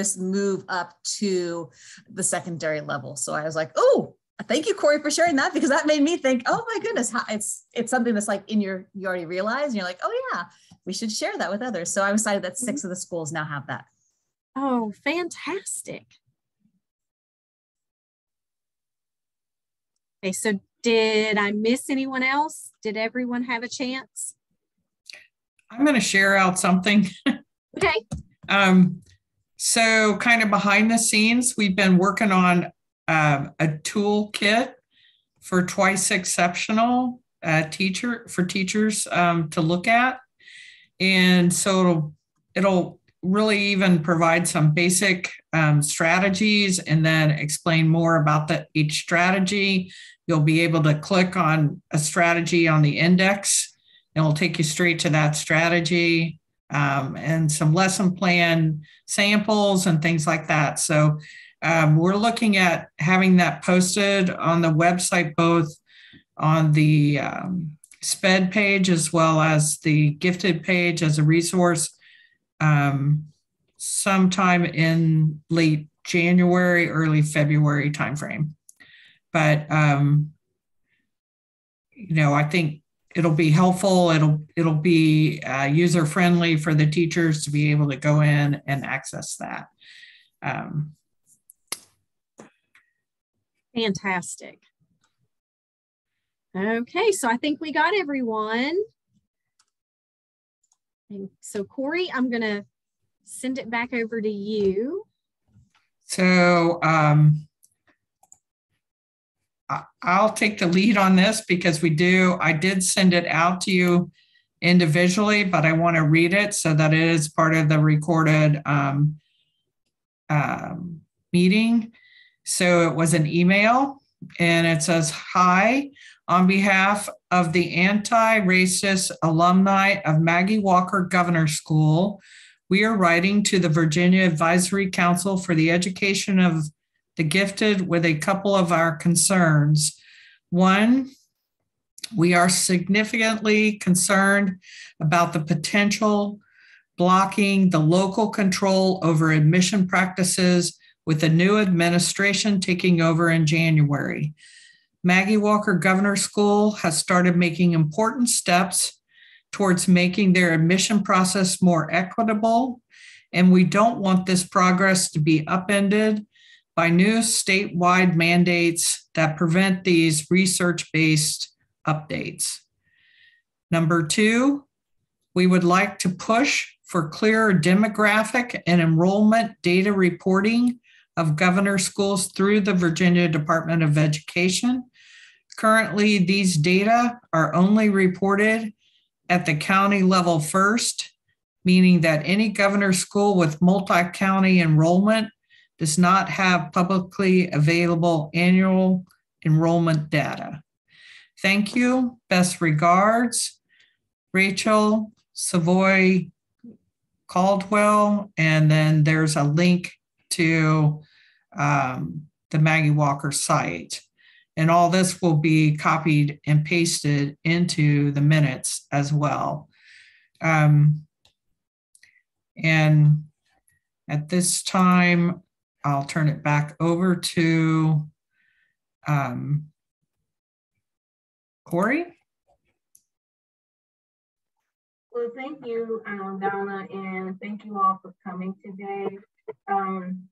Speaker 15: this move up to the secondary level. So I was like, oh, thank you, Corey, for sharing that because that made me think, oh my goodness, it's it's something that's like in your you already realize, and you're like, oh yeah, we should share that with others. So I'm excited that 6 of the schools now have that.
Speaker 3: Oh, fantastic. Okay, so did I miss anyone else? Did everyone have a chance?
Speaker 1: I'm going to share out something.
Speaker 3: Okay.
Speaker 1: Um, so, kind of behind the scenes, we've been working on um, a toolkit for twice exceptional uh, teacher for teachers um, to look at, and so it'll it'll really even provide some basic um, strategies and then explain more about the each strategy. You'll be able to click on a strategy on the index, and it'll take you straight to that strategy um, and some lesson plan samples and things like that. So um, we're looking at having that posted on the website, both on the um, SPED page as well as the gifted page as a resource um, sometime in late January, early February timeframe. But um, you know, I think it'll be helpful. It'll it'll be uh, user friendly for the teachers to be able to go in and access that. Um,
Speaker 3: Fantastic. Okay, so I think we got everyone. And so Corey, I'm going to send it back over to you.
Speaker 1: So um, I'll take the lead on this because we do, I did send it out to you individually, but I want to read it so that it is part of the recorded um, um, meeting. So it was an email and it says, Hi, on behalf of the anti racist alumni of Maggie Walker Governor School, we are writing to the Virginia Advisory Council for the Education of the Gifted with a couple of our concerns. One, we are significantly concerned about the potential blocking the local control over admission practices with the new administration taking over in January. Maggie Walker Governor School has started making important steps towards making their admission process more equitable, and we don't want this progress to be upended by new statewide mandates that prevent these research based updates. Number two, we would like to push for clearer demographic and enrollment data reporting of governor schools through the Virginia Department of Education. Currently, these data are only reported at the county level first, meaning that any governor school with multi county enrollment does not have publicly available annual enrollment data. Thank you. Best regards, Rachel Savoy Caldwell, and then there's a link to um, the Maggie Walker site. And all this will be copied and pasted into the minutes as well. Um, and at this time, I'll turn it back over to um, Corey.
Speaker 2: Well, thank you, um, Donna, and thank you all for coming today. Um,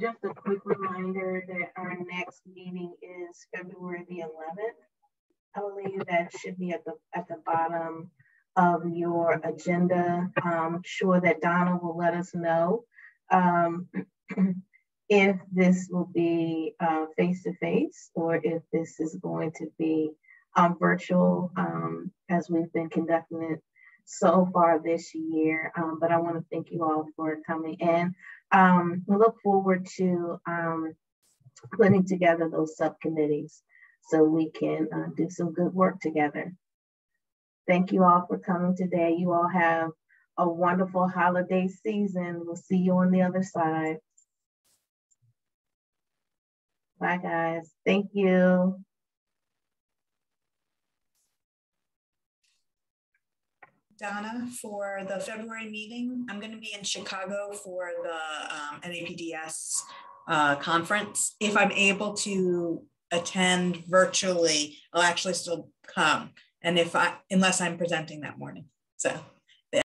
Speaker 2: just a quick reminder that our next meeting is February the 11th. I believe that should be at the at the bottom of your agenda. I'm sure that Donna will let us know um, if this will be face to face or if this is going to be um, virtual um, as we've been conducting it so far this year. Um, but I want to thank you all for coming in. Um, we look forward to um, putting together those subcommittees so we can uh, do some good work together. Thank you all for coming today. You all have a wonderful holiday season. We'll see you on the other side. Bye, guys. Thank you.
Speaker 4: Donna, for the February meeting. I'm going to be in Chicago for the um, NAPDS uh, conference. If I'm able to attend virtually, I'll actually still come. And if I, unless I'm presenting that morning. So